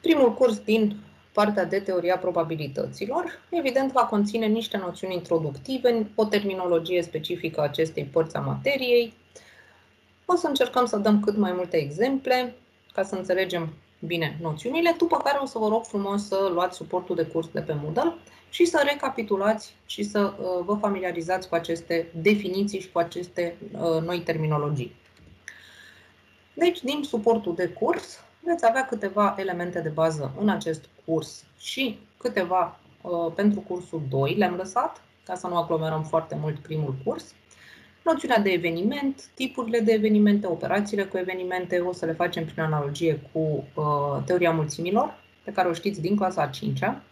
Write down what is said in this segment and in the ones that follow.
Primul curs din partea de teoria probabilităților, evident, va conține niște noțiuni introductive, o terminologie specifică acestei părți a materiei. O să încercăm să dăm cât mai multe exemple ca să înțelegem bine noțiunile, după care o să vă rog frumos să luați suportul de curs de pe Moodle și să recapitulați și să uh, vă familiarizați cu aceste definiții și cu aceste uh, noi terminologii. Deci, din suportul de curs, veți avea câteva elemente de bază în acest curs și câteva uh, pentru cursul 2 le-am lăsat, ca să nu aglomerăm foarte mult primul curs. Noțiunea de eveniment, tipurile de evenimente, operațiile cu evenimente, o să le facem prin analogie cu uh, teoria mulțimilor, pe care o știți din clasa a 5-a.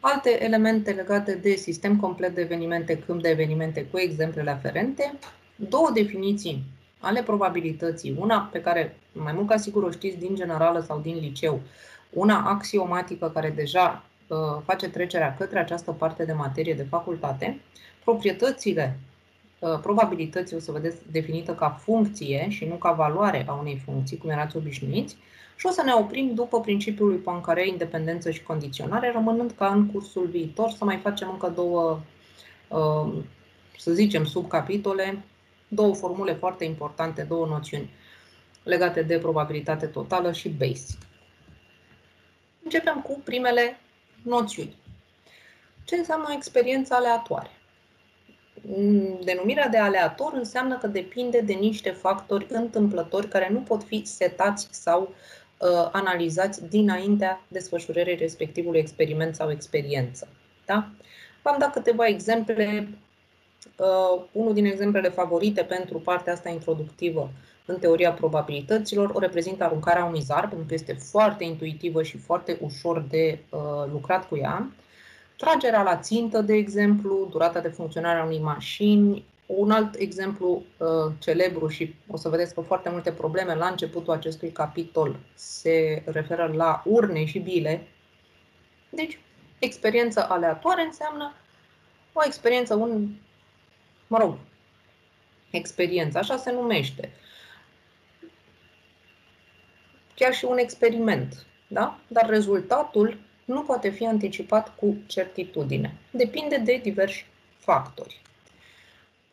Alte elemente legate de sistem complet de evenimente, câmp de evenimente cu exemplele aferente. Două definiții ale probabilității, una pe care mai mult ca sigur o știți din generală sau din liceu, una axiomatică care deja uh, face trecerea către această parte de materie de facultate, proprietățile uh, probabilității o să vedeți definită ca funcție și nu ca valoare a unei funcții, cum erați obișnuiți, și o să ne oprim după principiul lui Poincaré, independență și condiționare, rămânând ca în cursul viitor să mai facem încă două, uh, să zicem, subcapitole, două formule foarte importante, două noțiuni legate de probabilitate totală și basic. Începem cu primele noțiuni. Ce înseamnă experiența aleatoare? Denumirea de aleator înseamnă că depinde de niște factori întâmplători care nu pot fi setați sau uh, analizați dinaintea desfășurării respectivului experiment sau experiență. Da? V-am dat câteva exemple. Uh, unul din exemplele favorite pentru partea asta introductivă în teoria probabilităților o reprezintă aruncarea unui zar, pentru că este foarte intuitivă și foarte ușor de uh, lucrat cu ea. Tragerea la țintă, de exemplu, durata de funcționare a unei mașini. Un alt exemplu uh, celebru și o să vedeți că foarte multe probleme la începutul acestui capitol se referă la urne și bile. Deci, experiență aleatoare înseamnă o experiență, un, mă rog, experiență, așa se numește chiar și un experiment. Da? Dar rezultatul nu poate fi anticipat cu certitudine. Depinde de diversi factori.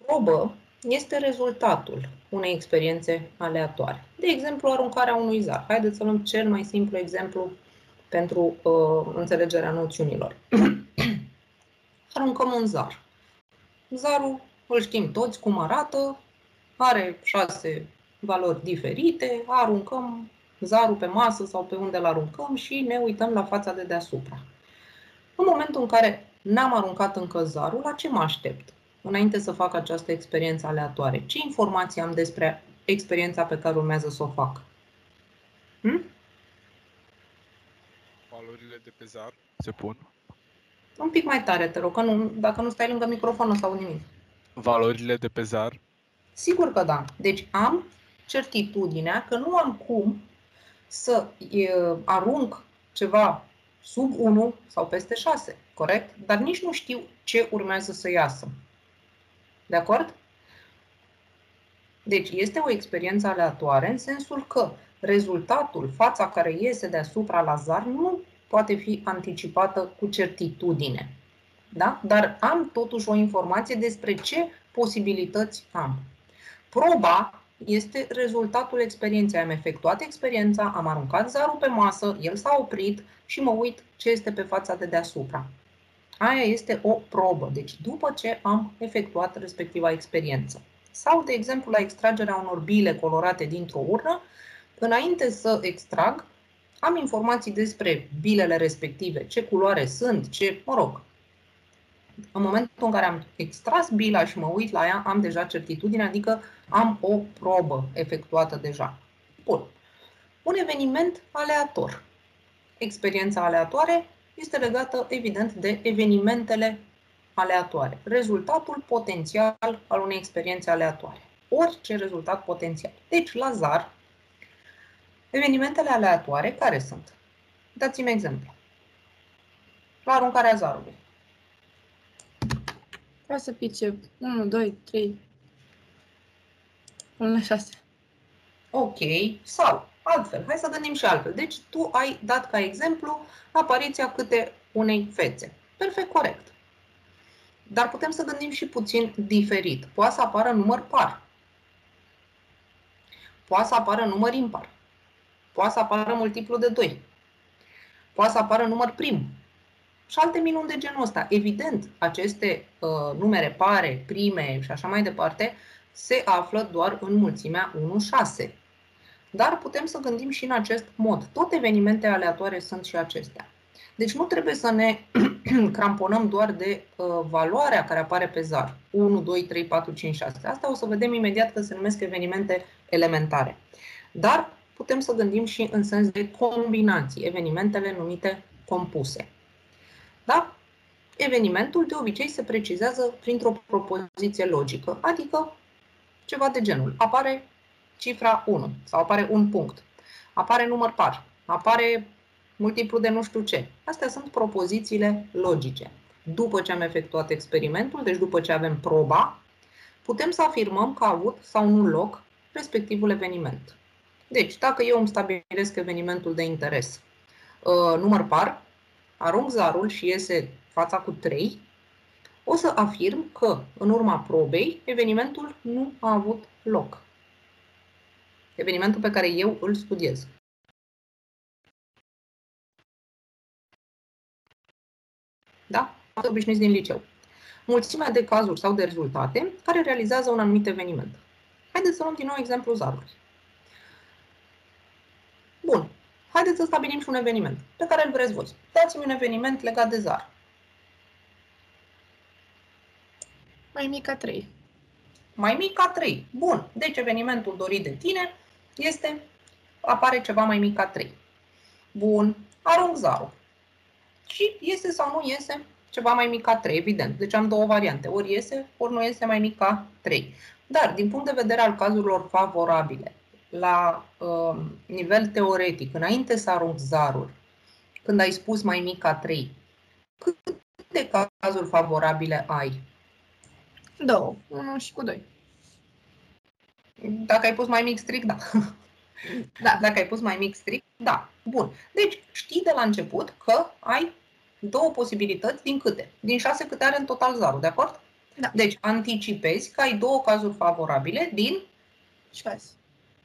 Probă este rezultatul unei experiențe aleatoare. De exemplu, aruncarea unui zar. Haideți să luăm cel mai simplu exemplu pentru uh, înțelegerea noțiunilor. Aruncăm un zar. Zarul, îl știm toți cum arată, are șase valori diferite, aruncăm zarul pe masă sau pe unde îl aruncăm și ne uităm la fața de deasupra. În momentul în care n-am aruncat încă zarul, la ce mă aștept? Înainte să fac această experiență aleatoare, ce informații am despre experiența pe care urmează să o fac? Hm? Valorile de pe zar se pun. Un pic mai tare, te rog, că nu, dacă nu stai lângă microfon nu sau nimic. Valorile de pe zar? Sigur că da. Deci am certitudinea că nu am cum să arunc ceva sub 1 sau peste 6, corect? Dar nici nu știu ce urmează să iasă. De acord? Deci este o experiență aleatoare în sensul că rezultatul, fața care iese deasupra la zar, nu poate fi anticipată cu certitudine. Da? Dar am totuși o informație despre ce posibilități am. Proba este rezultatul experienței. Am efectuat experiența, am aruncat zarul pe masă, el s-a oprit și mă uit ce este pe fața de deasupra. Aia este o probă, deci după ce am efectuat respectiva experiență. Sau, de exemplu, la extragerea unor bile colorate dintr-o urnă, înainte să extrag, am informații despre bilele respective, ce culoare sunt, ce, mă rog, în momentul în care am extras bila și mă uit la ea, am deja certitudine, adică am o probă efectuată deja. Bun. Un eveniment aleator. Experiența aleatoare este legată, evident, de evenimentele aleatoare. Rezultatul potențial al unei experiențe aleatoare. Orice rezultat potențial. Deci, la zar, evenimentele aleatoare care sunt? Dați-mi exemplu. La aruncarea zarului. Vreau să pice 1, 2, 3, 1 la 6. Ok. Sau altfel. Hai să gândim și altfel. Deci tu ai dat ca exemplu apariția câte unei fețe. Perfect corect. Dar putem să gândim și puțin diferit. Poate să apară număr par. Poate să apară număr impar. Poate să apară multiplu de 2. Poate să apară număr prim. Și alte minuni de genul ăsta. Evident, aceste uh, numere pare, prime și așa mai departe, se află doar în mulțimea 1-6. Dar putem să gândim și în acest mod. Tot evenimente aleatoare sunt și acestea. Deci nu trebuie să ne cramponăm doar de uh, valoarea care apare pe ZAR. 1, 2, 3, 4, 5, 6. Asta o să vedem imediat că se numesc evenimente elementare. Dar putem să gândim și în sens de combinații, evenimentele numite compuse. Da? Evenimentul de obicei se precizează printr-o propoziție logică, adică ceva de genul. Apare cifra 1 sau apare un punct, apare număr par, apare multiplu de nu știu ce. Astea sunt propozițiile logice. După ce am efectuat experimentul, deci după ce avem proba, putem să afirmăm că a avut sau nu loc respectivul eveniment. Deci, dacă eu îmi stabilesc evenimentul de interes, uh, număr par, arunc zarul și iese fața cu 3, o să afirm că, în urma probei, evenimentul nu a avut loc. Evenimentul pe care eu îl studiez. Da? Obișnuiți din liceu. Mulțimea de cazuri sau de rezultate care realizează un anumit eveniment. Haideți să luăm din nou exemplu zarului. Bun. Haideți să stabilim și un eveniment pe care îl vreți voi. Dați-mi un eveniment legat de zar. Mai mic ca 3. Mai mic ca 3. Bun. Deci evenimentul dorit de tine este, apare ceva mai mic ca 3. Bun. Arunc zarul. Și iese sau nu iese ceva mai mic ca 3, evident. Deci am două variante. Ori iese, ori nu iese mai mic ca 3. Dar, din punct de vedere al cazurilor favorabile, la uh, nivel teoretic, înainte să arunc zarul, când ai spus mai mic ca 3, câte cazuri favorabile ai? Două. Unu și cu doi. Dacă ai pus mai mic strict, da. da. Dacă ai pus mai mic strict, da. Bun. Deci știi de la început că ai două posibilități din câte? Din șase câte are în total zarul, de acord? Da. Deci anticipezi că ai două cazuri favorabile din 6.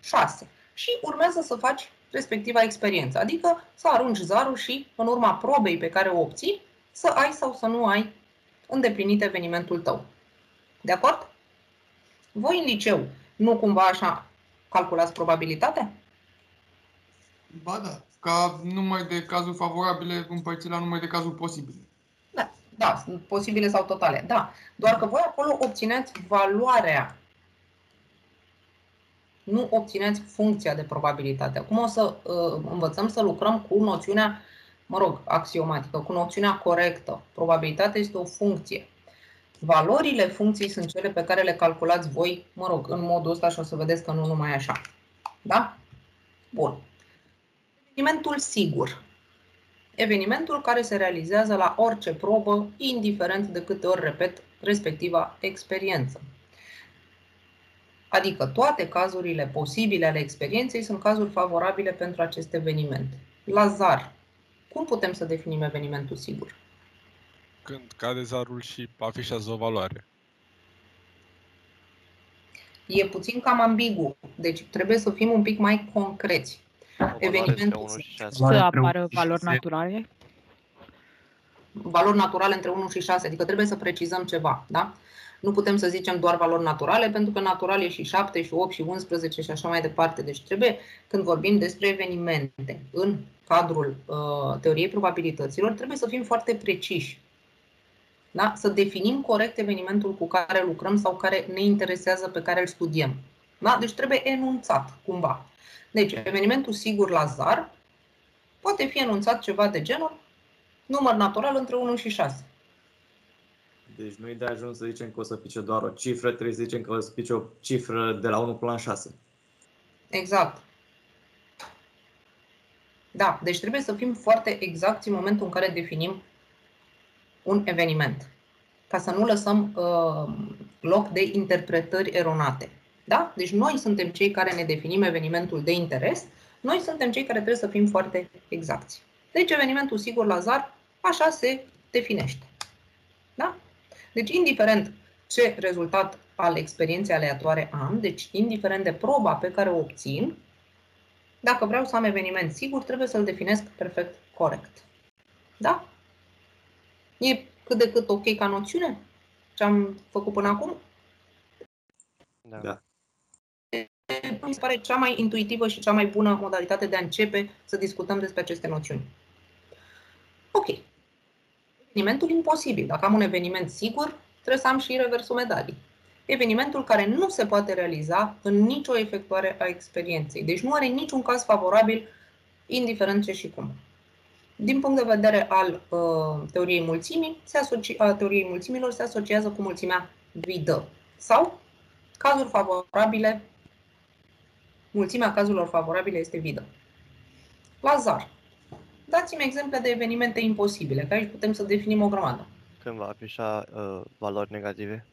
6. Și urmează să faci respectiva experiență, adică să arunci zarul și în urma probei pe care o obții, să ai sau să nu ai îndeplinit evenimentul tău. De acord? Voi în liceu nu cumva așa calculați probabilitatea? Ba da, ca numai de cazuri favorabile împărțit la numai de cazuri posibile. Da, da, sunt posibile sau totale. Da, doar că voi acolo obțineți valoarea. Nu obțineți funcția de probabilitate. Acum o să uh, învățăm să lucrăm cu noțiunea, mă rog, axiomatică, cu noțiunea corectă. Probabilitatea este o funcție. Valorile funcției sunt cele pe care le calculați voi, mă rog, în modul ăsta și o să vedeți că nu numai așa. Da? Bun. Evenimentul sigur. Evenimentul care se realizează la orice probă, indiferent de câte ori repet respectiva experiență. Adică toate cazurile posibile ale experienței sunt cazuri favorabile pentru acest eveniment. Lazar. Cum putem să definim evenimentul sigur? Când cade zarul și afișează o valoare. E puțin cam ambigu, deci trebuie să fim un pic mai concreți. Evenimentul Să apară valori naturale? Valori naturale între 1 și 6, adică trebuie să precizăm ceva, da? Nu putem să zicem doar valori naturale, pentru că natural e și 7, și 8, și 11 și așa mai departe. Deci trebuie, când vorbim despre evenimente în cadrul uh, teoriei probabilităților, trebuie să fim foarte preciși. Da? Să definim corect evenimentul cu care lucrăm sau care ne interesează, pe care îl studiem. Da? Deci trebuie enunțat cumva. Deci, evenimentul sigur la zar poate fi enunțat ceva de genul număr natural între 1 și 6. Deci nu-i de ajuns să zicem că o să pice doar o cifră, trebuie să zicem că o să pice o cifră de la 1 până la 6. Exact. Da, deci trebuie să fim foarte exacti în momentul în care definim un eveniment, ca să nu lăsăm uh, loc de interpretări eronate. Da? Deci noi suntem cei care ne definim evenimentul de interes, Noi suntem cei care trebuie să fim foarte exacti. Deci evenimentul sigur la ZAR, așa se definește. Da? Deci, indiferent ce rezultat al experienței aleatoare am, deci indiferent de proba pe care o obțin, dacă vreau să am eveniment sigur, trebuie să-l definesc perfect corect. Da? E cât de cât ok ca noțiune? Ce am făcut până acum? Da. da. Mi se pare cea mai intuitivă și cea mai bună modalitate de a începe să discutăm despre aceste noțiuni. Ok. Evenimentul imposibil. Dacă am un eveniment sigur, trebuie să am și reversul medalii. Evenimentul care nu se poate realiza în nicio efectuare a experienței. Deci nu are niciun caz favorabil, indiferent ce și cum. Din punct de vedere al uh, teoriei mulțimii, se asoci, a teoriei mulțimilor se asociază cu mulțimea vidă sau cazuri favorabile, mulțimea cazurilor favorabile este vidă. Lazar. Dați-mi exemple de evenimente imposibile, că aici putem să definim o grămadă. Când va afișa uh, valori negative?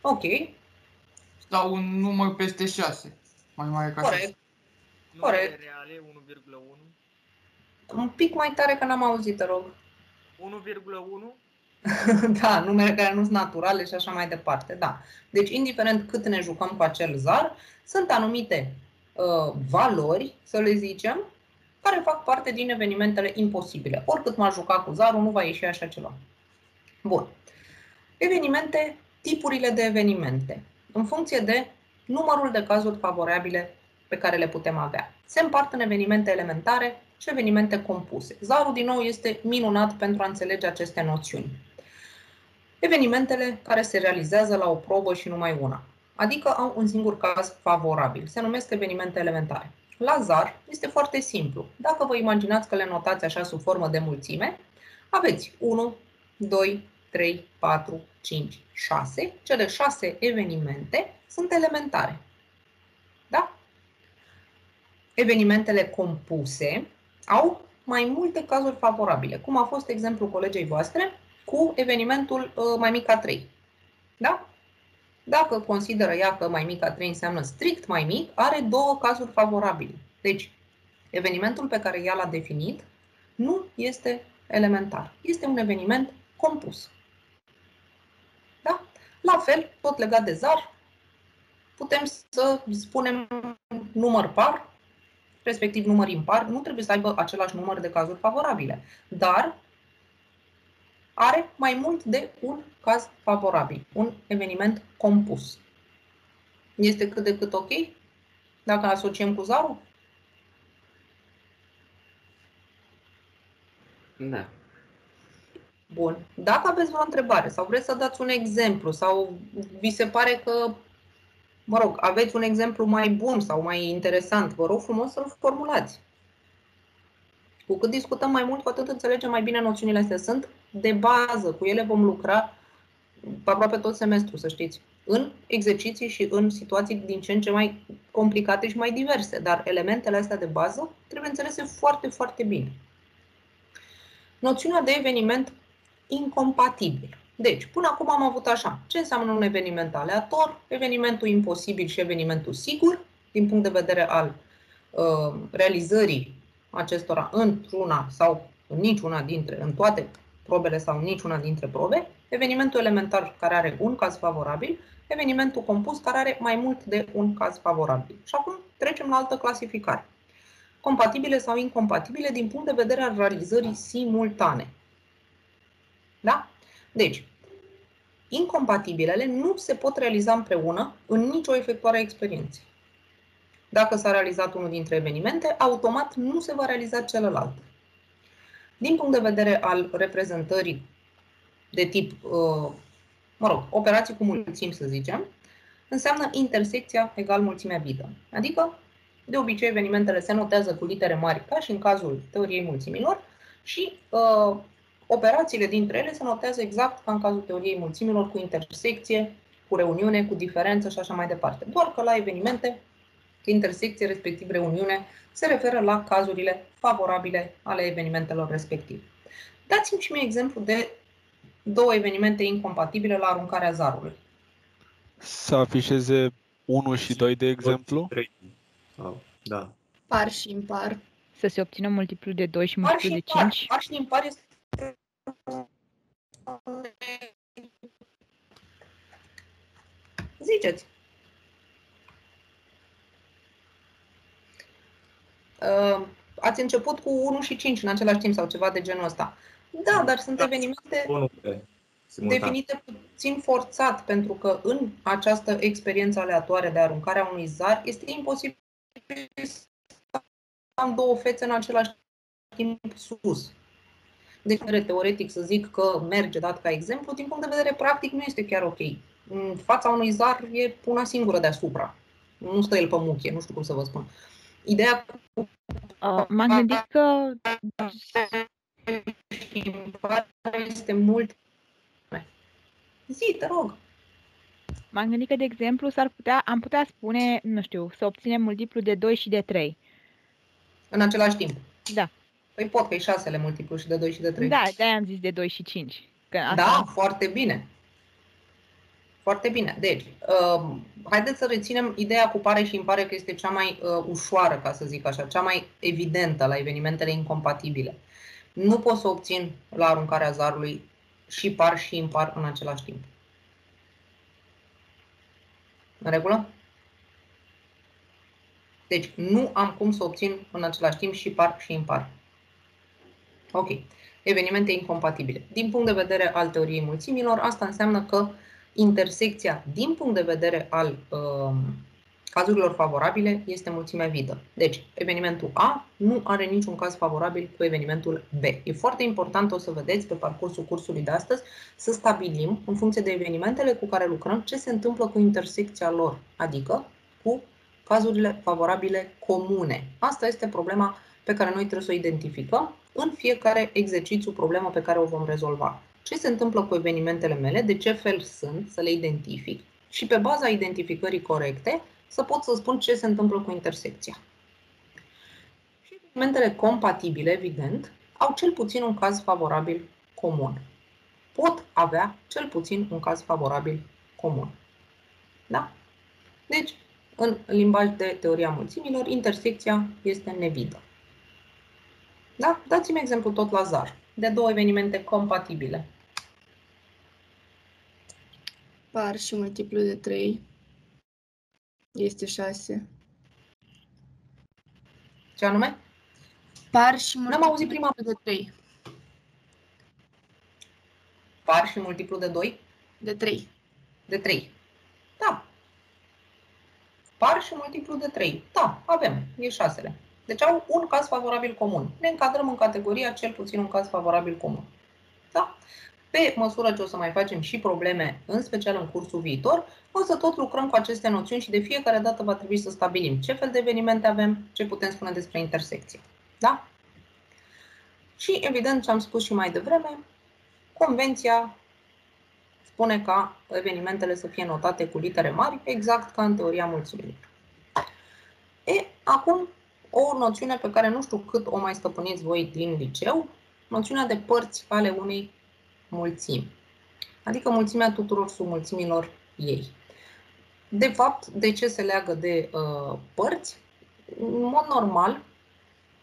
Ok. Sau un număr peste 6, mai mare ca Corect. 6. Corect. reale 1,1. Un pic mai tare că n-am auzit, te rog. 1,1? da, numere care nu sunt naturale și așa mai departe, da. Deci, indiferent cât ne jucăm cu acel zar, sunt anumite uh, valori, să le zicem, care fac parte din evenimentele imposibile. Oricât m-aș juca cu zarul, nu va ieși așa ceva. Bun. Evenimente, tipurile de evenimente, în funcție de numărul de cazuri favorabile pe care le putem avea. Se împart în evenimente elementare și evenimente compuse. Zarul, din nou, este minunat pentru a înțelege aceste noțiuni. Evenimentele care se realizează la o probă și numai una, adică au un singur caz favorabil. Se numesc evenimente elementare. La zar este foarte simplu. Dacă vă imaginați că le notați așa sub formă de mulțime, aveți 1, 2, 3, 4, 5, 6. Cele 6 evenimente sunt elementare. Da? Evenimentele compuse au mai multe cazuri favorabile, cum a fost exemplul colegei voastre cu evenimentul uh, mai mic ca 3. Da? Dacă consideră ea că mai mic ca 3 înseamnă strict mai mic, are două cazuri favorabile. Deci, evenimentul pe care ea l-a definit nu este elementar. Este un eveniment compus. Da? La fel, tot legat de zar, putem să spunem număr par, respectiv număr impar, nu trebuie să aibă același număr de cazuri favorabile, dar are mai mult de un caz favorabil, un eveniment compus. Este cât de cât ok? Dacă asociem cu zarul? Da. Bun. Dacă aveți vreo întrebare sau vreți să dați un exemplu sau vi se pare că, mă rog, aveți un exemplu mai bun sau mai interesant, vă rog frumos să-l formulați. Cu cât discutăm mai mult, cu atât înțelegem mai bine noțiunile astea. Sunt de bază, cu ele vom lucra aproape tot semestrul, să știți, în exerciții și în situații din ce în ce mai complicate și mai diverse, dar elementele astea de bază trebuie înțelese foarte, foarte bine. Noțiunea de eveniment incompatibil. Deci, până acum am avut așa. Ce înseamnă un eveniment aleator, evenimentul imposibil și evenimentul sigur, din punct de vedere al uh, realizării acestora într-una sau în niciuna dintre, în toate probele sau în niciuna dintre probe, evenimentul elementar care are un caz favorabil, evenimentul compus care are mai mult de un caz favorabil. Și acum trecem la altă clasificare. Compatibile sau incompatibile din punct de vedere al realizării simultane. Da? Deci, incompatibilele nu se pot realiza împreună în nicio efectuare a experienței. Dacă s-a realizat unul dintre evenimente, automat nu se va realiza celălalt. Din punct de vedere al reprezentării de tip, uh, mă rog, operații cu mulțimi, să zicem, înseamnă intersecția egal mulțimea vidă. Adică, de obicei, evenimentele se notează cu litere mari, ca și în cazul teoriei mulțimilor, și uh, operațiile dintre ele se notează exact ca în cazul teoriei mulțimilor, cu intersecție, cu reuniune, cu diferență și așa mai departe. Doar că la evenimente intersecție, respectiv reuniune, se referă la cazurile favorabile ale evenimentelor respective. Dați-mi și mie exemplu de două evenimente incompatibile la aruncarea zarului. Să afișeze 1 și 2, de exemplu? Da. Par și impar. Să se obțină multiplu de 2 și Par multiplu și de impar. 5. Par și impar este Ziceți. Ați început cu 1 și 5 în același timp sau ceva de genul ăsta. Da, dar sunt Da. evenimente Unul pe simultan. definite puțin forțat, pentru că în această experiență aleatoare de aruncare a unui zar este imposibil să am două fețe în același timp sus. Deci, teoretic, să zic că merge dat ca exemplu, din punct de vedere practic nu este chiar ok. În fața unui zar e una singură deasupra. Nu stă el pe muchie, nu știu cum să vă spun. Ideea cu Uh, M-am gândit că este mult. Zi, te rog. M-am gândit că, de exemplu, s-ar putea, am putea spune, nu știu, să obținem multiplu de 2 și de 3. În același timp. Da. Păi pot, că e șasele multiplu și de 2 și de 3. Da, de-aia am zis de 2 și 5. Că asta Da, foarte bine. Foarte bine. Deci, uh, haideți să reținem ideea cu pare și impare că este cea mai uh, ușoară, ca să zic așa, cea mai evidentă la evenimentele incompatibile. Nu pot să obțin la aruncarea zarului și par și impar în același timp. În regulă? Deci, nu am cum să obțin în același timp și par și impar. Ok. Evenimente incompatibile. Din punct de vedere al teoriei mulțimilor, asta înseamnă că intersecția din punct de vedere al uh, cazurilor favorabile este mulțimea vidă. Deci, evenimentul A nu are niciun caz favorabil cu evenimentul B. E foarte important, o să vedeți pe parcursul cursului de astăzi, să stabilim, în funcție de evenimentele cu care lucrăm, ce se întâmplă cu intersecția lor, adică cu cazurile favorabile comune. Asta este problema pe care noi trebuie să o identificăm în fiecare exercițiu, problemă pe care o vom rezolva. Ce se întâmplă cu evenimentele mele, de ce fel sunt, să le identific și pe baza identificării corecte să pot să spun ce se întâmplă cu intersecția. Și evenimentele compatibile, evident, au cel puțin un caz favorabil comun. Pot avea cel puțin un caz favorabil comun. Da? Deci, în limbaj de teoria mulțimilor, intersecția este nevidă. Da? Dați-mi exemplu tot la zar, de două evenimente compatibile. Par și multiplu de 3 este 6. Ce anume? Par și multiplu auzit prima. de 3. Par și multiplu de 2? De 3. De 3. Da. Par și multiplu de 3. Da, avem. E 6 Deci au un caz favorabil comun. Ne încadrăm în categoria cel puțin un caz favorabil comun. Da? Pe măsură ce o să mai facem și probleme, în special în cursul viitor, o să tot lucrăm cu aceste noțiuni și de fiecare dată va trebui să stabilim ce fel de evenimente avem, ce putem spune despre intersecție. Da? Și evident ce am spus și mai devreme, convenția spune ca evenimentele să fie notate cu litere mari, exact ca în teoria mulțimilor. E, acum, o noțiune pe care nu știu cât o mai stăpâniți voi din liceu, noțiunea de părți ale unei mulțimi. Adică mulțimea tuturor submulțimilor ei. De fapt, de ce se leagă de uh, părți? În mod normal,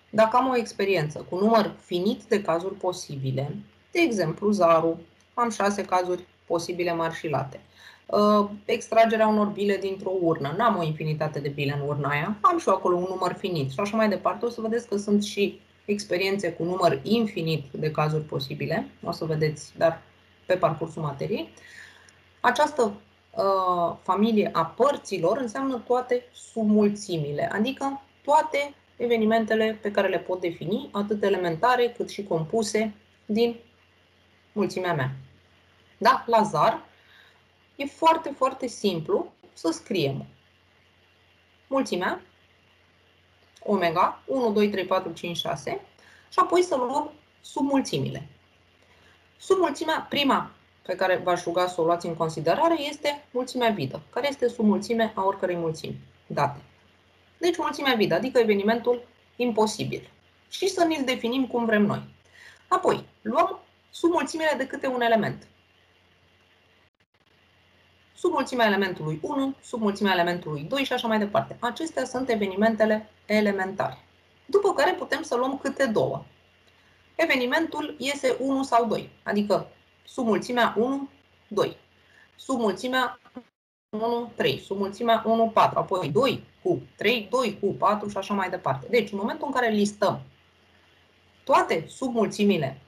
dacă am o experiență cu număr finit de cazuri posibile, de exemplu, zarul, am șase cazuri posibile mari și late. Uh, extragerea unor bile dintr-o urnă. N-am o infinitate de bile în urna aia, am și eu acolo un număr finit și așa mai departe. O să vedeți că sunt și experiențe cu număr infinit de cazuri posibile, o să vedeți, dar pe parcursul materiei. Această uh, familie a părților înseamnă toate submulțimile, adică toate evenimentele pe care le pot defini, atât elementare cât și compuse din mulțimea mea. Da? Lazar, e foarte, foarte simplu să scriem mulțimea, omega, 1, 2, 3, 4, 5, 6, și apoi să luăm submulțimile. Submulțimea, prima pe care v-aș ruga să o luați în considerare este mulțimea vidă, care este submulțime a oricărei mulțimi date. Deci mulțimea vidă, adică evenimentul imposibil. Și să ne-l definim cum vrem noi. Apoi, luăm submulțimile de câte un element. Submulțimea elementului 1, submulțimea elementului 2 și așa mai departe. Acestea sunt evenimentele elementare. După care putem să luăm câte două. Evenimentul iese 1 sau 2, adică submulțimea 1, 2. Submulțimea 1, 3, submulțimea 1, 4, apoi 2 cu 3, 2 cu 4 și așa mai departe. Deci, în momentul în care listăm toate submulțimile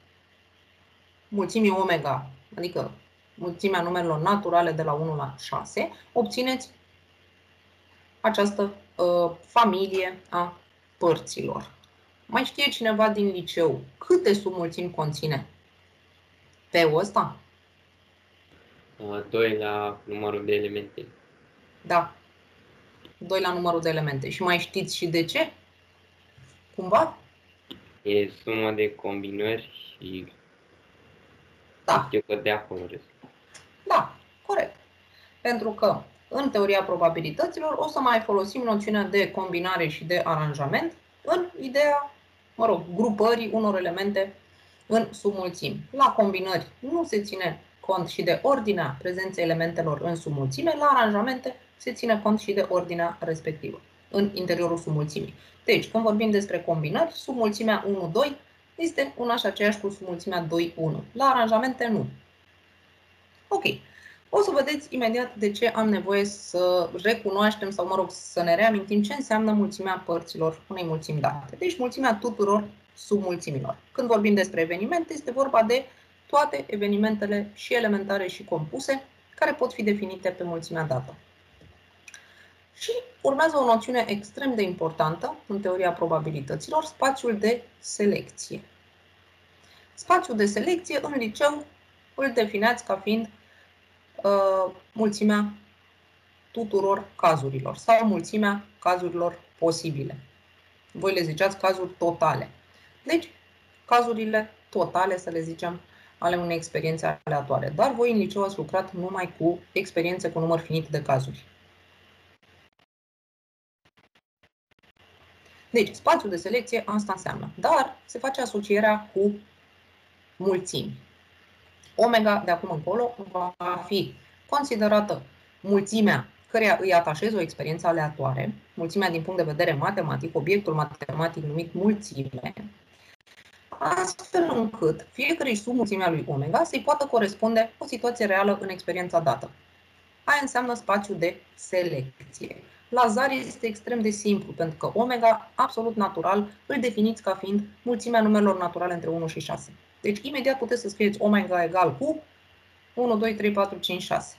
mulțimii omega, adică mulțimea numerelor naturale de la 1 la 6, obțineți această uh, familie a părților. Mai știe cineva din liceu câte submulțimi conține pe ăsta? 2 la numărul de elemente. Da. 2 la numărul de elemente. Și mai știți și de ce? Cumva? E suma de combinări și Da. știu că de acolo rest. Da, corect. Pentru că în teoria probabilităților o să mai folosim noțiunea de combinare și de aranjament în ideea, mă rog, grupării unor elemente în submulțimi. La combinări nu se ține cont și de ordinea prezenței elementelor în submulțime, la aranjamente se ține cont și de ordinea respectivă în interiorul submulțimii. Deci, când vorbim despre combinări, submulțimea 1-2 este una și aceeași cu submulțimea 2-1. La aranjamente nu. Ok. O să vedeți imediat de ce am nevoie să recunoaștem sau, mă rog, să ne reamintim ce înseamnă mulțimea părților unei mulțimi date. Deci mulțimea tuturor submulțimilor. Când vorbim despre evenimente, este vorba de toate evenimentele și elementare și compuse care pot fi definite pe mulțimea dată. Și urmează o noțiune extrem de importantă în teoria probabilităților, spațiul de selecție. Spațiul de selecție în liceu îl defineați ca fiind uh, mulțimea tuturor cazurilor sau mulțimea cazurilor posibile. Voi le ziceați cazuri totale. Deci, cazurile totale, să le zicem, ale unei experiențe aleatoare. Dar voi în liceu ați lucrat numai cu experiențe cu număr finit de cazuri. Deci, spațiul de selecție asta înseamnă. Dar se face asocierea cu mulțimi. Omega de acum încolo va fi considerată mulțimea căreia îi atașez o experiență aleatoare, mulțimea din punct de vedere matematic, obiectul matematic numit mulțime, astfel încât fiecare submulțimea lui omega să-i poată corespunde o situație reală în experiența dată. Aia înseamnă spațiu de selecție. La ZAR este extrem de simplu, pentru că omega, absolut natural, îl definiți ca fiind mulțimea numerelor naturale între 1 și 6. Deci, imediat puteți să scrieți omega egal cu 1, 2, 3, 4, 5, 6.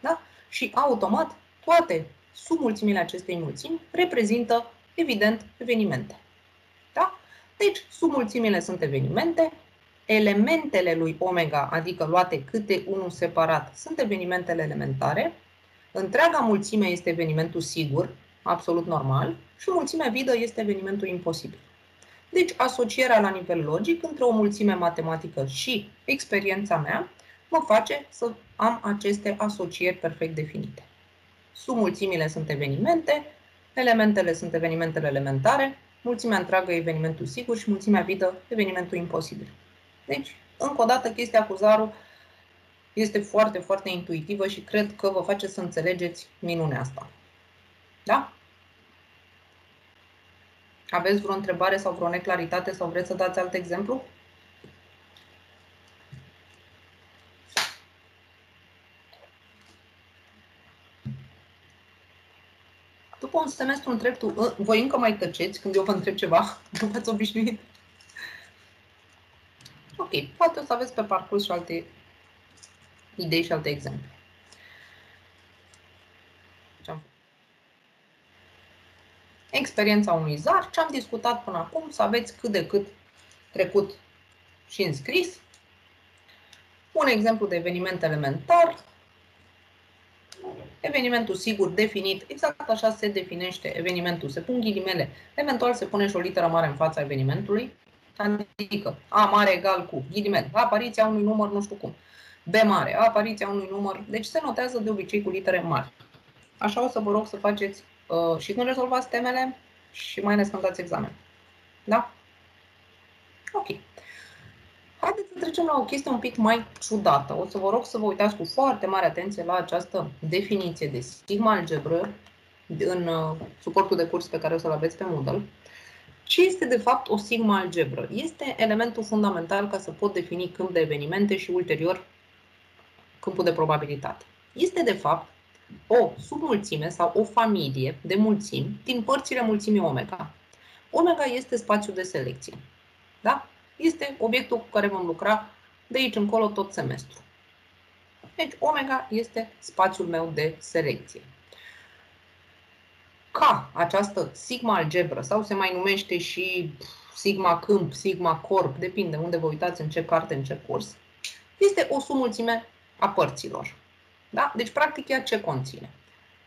Da? Și automat, toate submulțimile acestei mulțimi reprezintă, evident, evenimente. Da? Deci, submulțimile sunt evenimente, elementele lui omega, adică luate câte unul separat, sunt evenimentele elementare, întreaga mulțime este evenimentul sigur, absolut normal, și mulțimea vidă este evenimentul imposibil. Deci, asocierea la nivel logic între o mulțime matematică și experiența mea mă face să am aceste asocieri perfect definite. Submulțimile sunt evenimente, elementele sunt evenimentele elementare, mulțimea întreagă e evenimentul sigur și mulțimea vidă evenimentul imposibil. Deci, încă o dată, chestia cu zarul este foarte, foarte intuitivă și cred că vă face să înțelegeți minunea asta. Da? Aveți vreo întrebare sau vreo neclaritate sau vreți să dați alt exemplu? După un semestru întreg, tu, ă, voi încă mai tăceți când eu vă întreb ceva? Nu v-ați obișnuit? Ok, poate o să aveți pe parcurs și alte idei și alte exemple. Experiența unui zar, ce am discutat până acum, să aveți cât de cât trecut și înscris. Un exemplu de eveniment elementar, evenimentul sigur definit, exact așa se definește evenimentul. Se pun ghilimele, eventual se pune și o literă mare în fața evenimentului, adică A mare egal cu ghilimele, apariția unui număr nu știu cum, B mare, apariția unui număr, deci se notează de obicei cu litere mari. Așa o să vă rog să faceți uh, și când rezolvați temele și mai ales când dați examen. Da? Ok. Haideți să trecem la o chestie un pic mai ciudată. O să vă rog să vă uitați cu foarte mare atenție la această definiție de sigma algebră în uh, suportul de curs pe care o să-l aveți pe Moodle. Ce este de fapt o sigma algebră? Este elementul fundamental ca să pot defini câmp de evenimente și ulterior câmpul de probabilitate. Este de fapt o submulțime sau o familie de mulțimi din părțile mulțimii omega. Omega este spațiul de selecție. Da? Este obiectul cu care vom lucra de aici încolo tot semestru. Deci omega este spațiul meu de selecție. Ca această sigma algebră sau se mai numește și sigma câmp, sigma corp, depinde unde vă uitați în ce carte, în ce curs, este o sumulțime a părților. Da? Deci, practic, ea ce conține?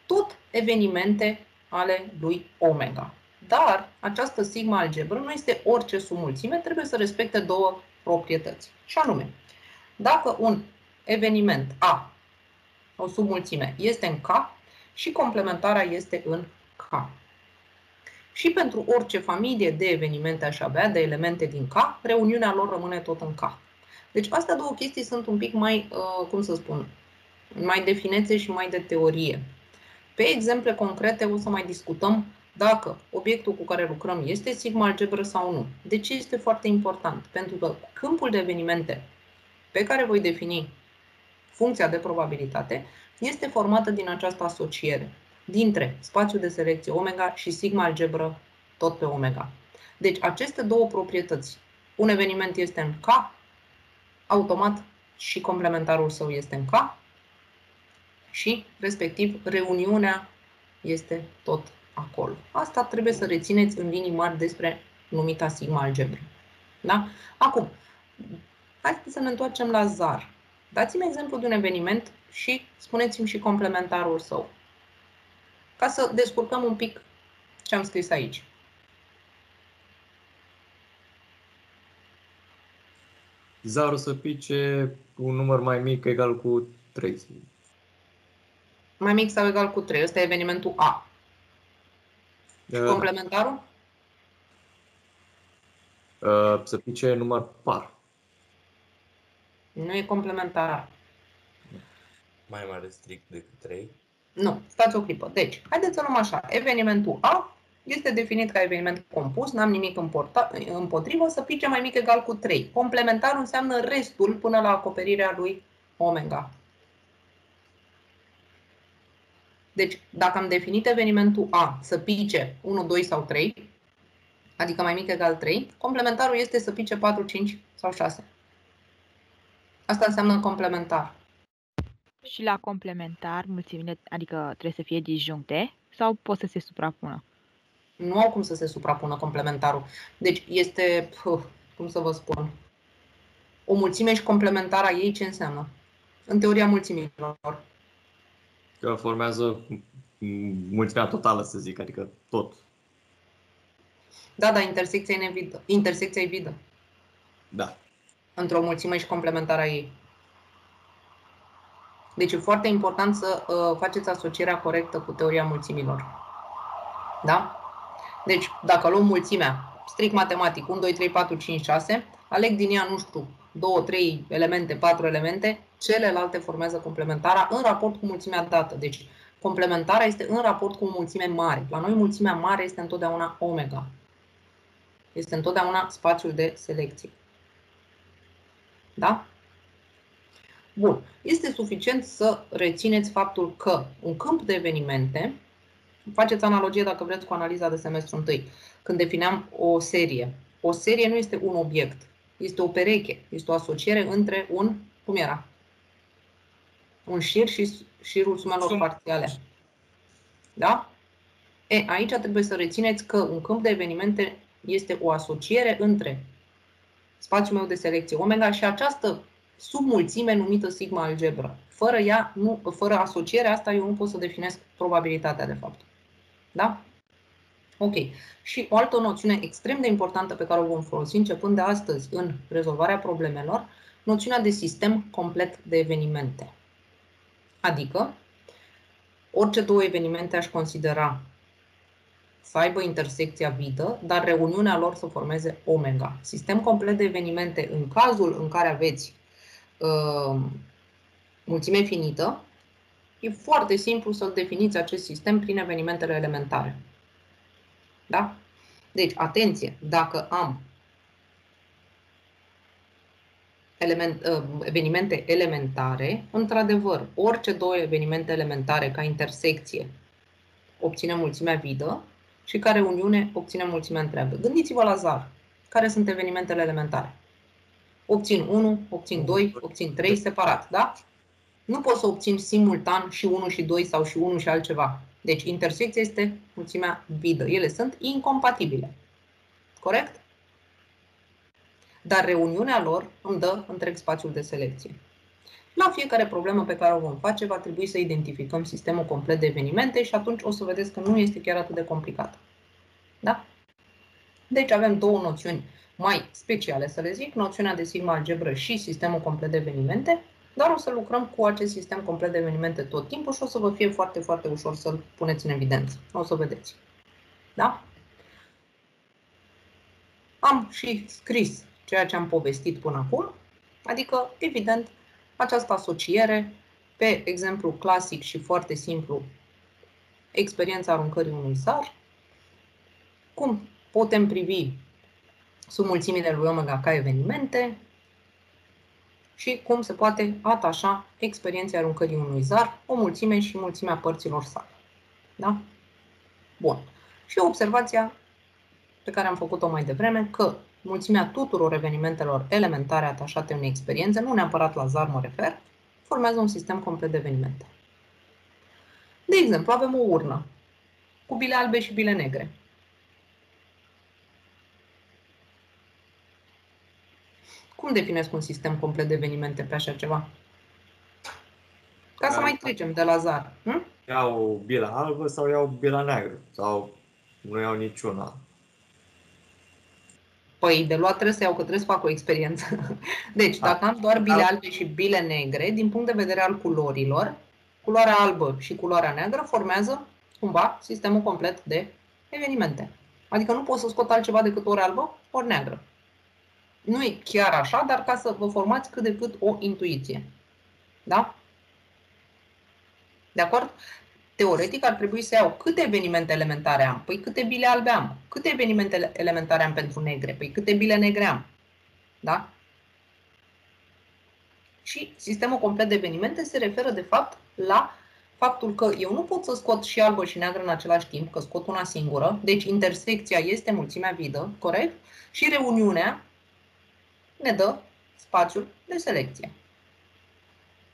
Tot evenimente ale lui omega. Dar această sigma algebră nu este orice sumulțime, trebuie să respecte două proprietăți. Și anume, dacă un eveniment A, o submulțime, este în K și complementarea este în K. Și pentru orice familie de evenimente aș avea, de elemente din K, reuniunea lor rămâne tot în K. Deci astea două chestii sunt un pic mai, uh, cum să spun, mai de finețe și mai de teorie. Pe exemple concrete o să mai discutăm dacă obiectul cu care lucrăm este sigma algebră sau nu. De ce este foarte important? Pentru că câmpul de evenimente pe care voi defini funcția de probabilitate este formată din această asociere dintre spațiul de selecție omega și sigma algebră tot pe omega. Deci aceste două proprietăți, un eveniment este în K, automat și complementarul său este în K și, respectiv, reuniunea este tot acolo. Asta trebuie să rețineți în linii mari despre numita sigma algebră. Da? Acum, hai să ne întoarcem la ZAR. Dați-mi exemplu de un eveniment și spuneți-mi și complementarul său. Ca să descurcăm un pic ce am scris aici. Zarul să pice un număr mai mic egal cu 3. Mai mic sau egal cu 3. Ăsta e evenimentul A. Și Uh, complementarul? uh, să pice număr par. Nu e complementar. Mai mare strict decât 3. Nu, stați o clipă. Deci, haideți să luăm așa. Evenimentul A este definit ca eveniment compus, n-am nimic împorta- împotrivă, să pice mai mic egal cu 3. Complementarul înseamnă restul până la acoperirea lui omega. Deci, dacă am definit evenimentul A să pice 1, 2 sau 3, adică mai mic egal 3, complementarul este să pice 4, 5 sau 6. Asta înseamnă complementar. Și la complementar, mulțimile, adică trebuie să fie disjuncte sau pot să se suprapună? Nu au cum să se suprapună complementarul. Deci este, puh, cum să vă spun, o mulțime și complementarea ei ce înseamnă? În teoria mulțimilor. Că formează mulțimea totală, să zic, adică tot. Da, dar intersecția e nevidă. Intersecția e vidă Da. într-o mulțime și complementarea ei. Deci e foarte important să uh, faceți asocierea corectă cu teoria mulțimilor. Da? Deci, dacă luăm mulțimea, strict matematic, 1, 2, 3, 4, 5, 6, aleg din ea, nu știu, 2, 3 elemente, 4 elemente, celelalte formează complementarea în raport cu mulțimea dată. Deci, complementarea este în raport cu o mulțime mare. La noi, mulțimea mare este întotdeauna omega. Este întotdeauna spațiul de selecție. Da? Bun. Este suficient să rețineți faptul că un câmp de evenimente, faceți analogie dacă vreți cu analiza de semestru întâi, când defineam o serie. O serie nu este un obiect, este o pereche, este o asociere între un, cum era? Un șir și șirul sumelor Sum. parțiale. Da? E, aici trebuie să rețineți că un câmp de evenimente este o asociere între spațiul meu de selecție omega și această submulțime numită sigma algebră. Fără ea, nu, fără asocierea asta, eu nu pot să definesc probabilitatea de fapt. Da? Ok. Și o altă noțiune extrem de importantă pe care o vom folosi începând de astăzi în rezolvarea problemelor, noțiunea de sistem complet de evenimente. Adică, orice două evenimente aș considera să aibă intersecția vidă, dar reuniunea lor să formeze omega. Sistem complet de evenimente în cazul în care aveți uh, mulțime finită e foarte simplu să definiți acest sistem prin evenimentele elementare. Da? Deci, atenție, dacă am element, uh, evenimente elementare, într-adevăr, orice două evenimente elementare ca intersecție obține mulțimea vidă și ca reuniune obține mulțimea întreagă. Gândiți-vă la zar. Care sunt evenimentele elementare? Obțin 1, obțin 2, obțin 3 separat, da? Nu pot să obțin simultan și 1 și 2 sau și 1 și altceva. Deci intersecția este mulțimea vidă. Ele sunt incompatibile. Corect? Dar reuniunea lor îmi dă întreg spațiul de selecție. La fiecare problemă pe care o vom face, va trebui să identificăm sistemul complet de evenimente și atunci o să vedeți că nu este chiar atât de complicat. Da? Deci avem două noțiuni mai speciale, să le zic, noțiunea de sigma algebră și sistemul complet de evenimente, dar o să lucrăm cu acest sistem complet de evenimente tot timpul și o să vă fie foarte, foarte ușor să-l puneți în evidență. O să vedeți. Da? Am și scris ceea ce am povestit până acum, adică, evident, această asociere, pe exemplu clasic și foarte simplu, experiența aruncării unui zar, cum putem privi submulțimile lui omega ca evenimente și cum se poate atașa experiența aruncării unui zar, o mulțime și mulțimea părților sale. Da? Bun. Și observația pe care am făcut-o mai devreme, că mulțimea tuturor evenimentelor elementare atașate unei experiențe, nu neapărat la zar mă refer, formează un sistem complet de evenimente. De exemplu, avem o urnă cu bile albe și bile negre. Cum definesc un sistem complet de evenimente pe așa ceva? Ca să mai trecem de la zar. Hm? Iau bila albă sau iau bila neagră? Sau nu iau niciuna? Păi de luat trebuie să iau, că trebuie să fac o experiență. Deci, dacă am doar bile albe și bile negre, din punct de vedere al culorilor, culoarea albă și culoarea neagră formează, cumva, sistemul complet de evenimente. Adică nu pot să scot altceva decât ori albă, ori neagră. Nu e chiar așa, dar ca să vă formați cât de cât o intuiție. Da? De acord? Teoretic ar trebui să iau câte evenimente elementare am. Păi câte bile albe am. Câte evenimente elementare am pentru negre. Păi câte bile negre am. Da? Și sistemul complet de evenimente se referă de fapt la faptul că eu nu pot să scot și albă și neagră în același timp, că scot una singură, deci intersecția este mulțimea vidă, corect? Și reuniunea ne dă spațiul de selecție.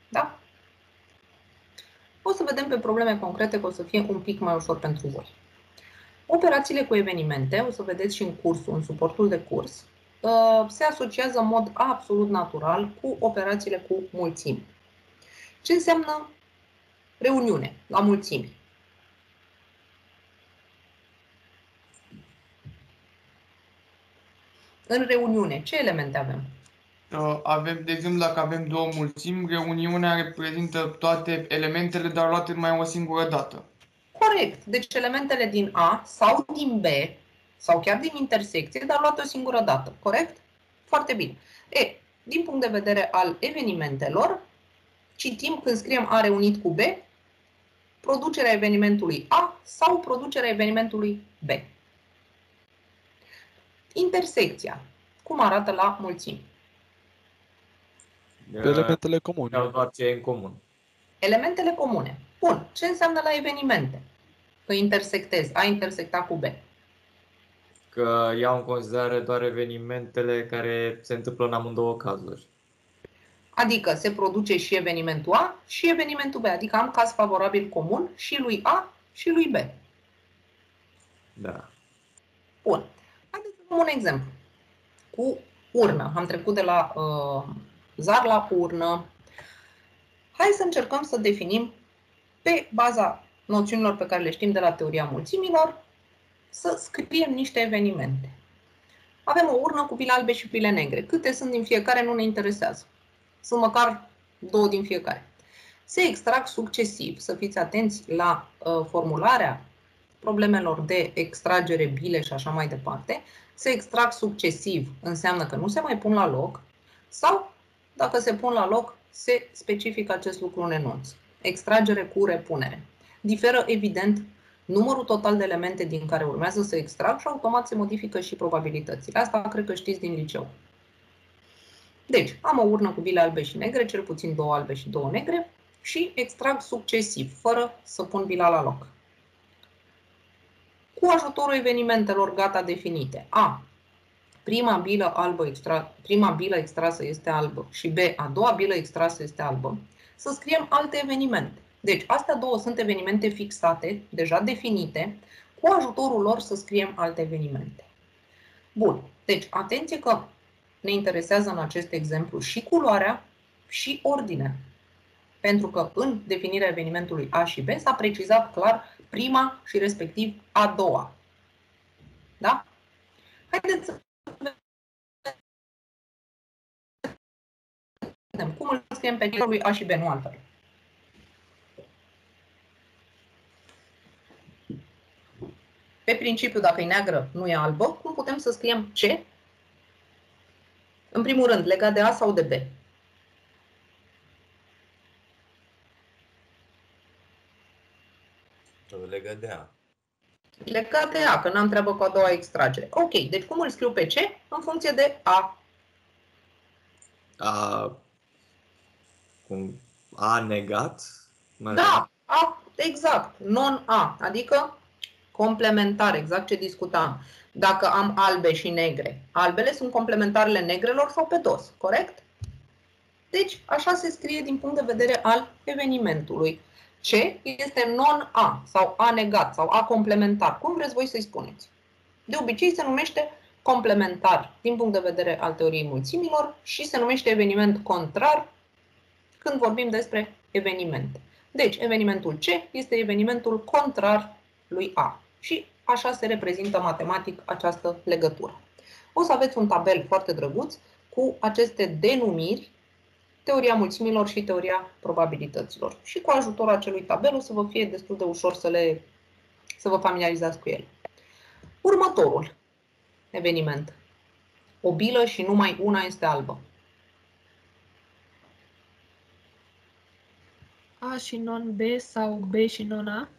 Da? O să vedem pe probleme concrete că o să fie un pic mai ușor pentru voi. Operațiile cu evenimente, o să vedeți și în cursul, în suportul de curs, uh, se asociază în mod absolut natural cu operațiile cu mulțimi. Ce înseamnă reuniune la mulțimi? În reuniune, ce elemente avem? Uh, avem, de exemplu, dacă avem două mulțimi, reuniunea reprezintă toate elementele, dar luate numai o singură dată. Corect. Deci elementele din A sau din B sau chiar din intersecție, dar luate o singură dată. Corect? Foarte bine. E, din punct de vedere al evenimentelor, citim când scriem A reunit cu B, producerea evenimentului A sau producerea evenimentului B. Intersecția. Cum arată la mulțimi? Elementele comune. Iau doar ce e în comun. Elementele comune. Bun. Ce înseamnă la evenimente? Că intersectez. A intersecta cu B. Că iau în considerare doar evenimentele care se întâmplă în amândouă cazuri. Adică se produce și evenimentul A și evenimentul B. Adică am caz favorabil comun și lui A și lui B. Da. Bun. Haideți să luăm un exemplu. Cu urnă. Am trecut de la uh, zar la urnă. Hai să încercăm să definim pe baza noțiunilor pe care le știm de la teoria mulțimilor, să scriem niște evenimente. Avem o urnă cu pile albe și pile negre. Câte sunt din fiecare nu ne interesează. Sunt măcar două din fiecare. Se extrag succesiv, să fiți atenți la uh, formularea problemelor de extragere bile și așa mai departe, se extrag succesiv înseamnă că nu se mai pun la loc sau dacă se pun la loc, se specifică acest lucru în enunț. extragere cu repunere. Diferă, evident, numărul total de elemente din care urmează să extrag și automat se modifică și probabilitățile. Asta cred că știți din liceu. Deci, am o urnă cu bile albe și negre, cel puțin două albe și două negre, și extrag succesiv, fără să pun bila la loc. Cu ajutorul evenimentelor gata definite. A. Prima bilă, albă extra, prima bilă extrasă este albă și B. A doua bilă extrasă este albă. Să scriem alte evenimente. Deci, astea două sunt evenimente fixate, deja definite, cu ajutorul lor să scriem alte evenimente. Bun. Deci, atenție că ne interesează în acest exemplu și culoarea și ordinea. Pentru că în definirea evenimentului A și B s-a precizat clar prima și respectiv a doua. Da? Haideți să vedem cum îl scriem pe lui A și B, nu altfel. Pe principiu, dacă e neagră, nu e albă, cum putem să scriem C? În primul rând, legat de A sau de B? Legat de A. Legat de A, că n-am treabă cu a doua extragere. Ok, deci cum îl scriu pe C? În funcție de A. A, cum, A negat? Da, A, exact, non-A, adică complementar, exact ce discutam. Dacă am albe și negre, albele sunt complementarele negrelor sau pe dos, corect? Deci, așa se scrie din punct de vedere al evenimentului. C este non-A sau A negat sau A complementar, cum vreți voi să-i spuneți. De obicei se numește complementar din punct de vedere al teoriei mulțimilor și se numește eveniment contrar când vorbim despre evenimente. Deci, evenimentul C este evenimentul contrar lui A și așa se reprezintă matematic această legătură. O să aveți un tabel foarte drăguț cu aceste denumiri teoria mulțimilor și teoria probabilităților. Și cu ajutorul acelui tabel o să vă fie destul de ușor să, le, să vă familiarizați cu el. Următorul eveniment. O bilă și numai una este albă. A și non-B sau B și non-A?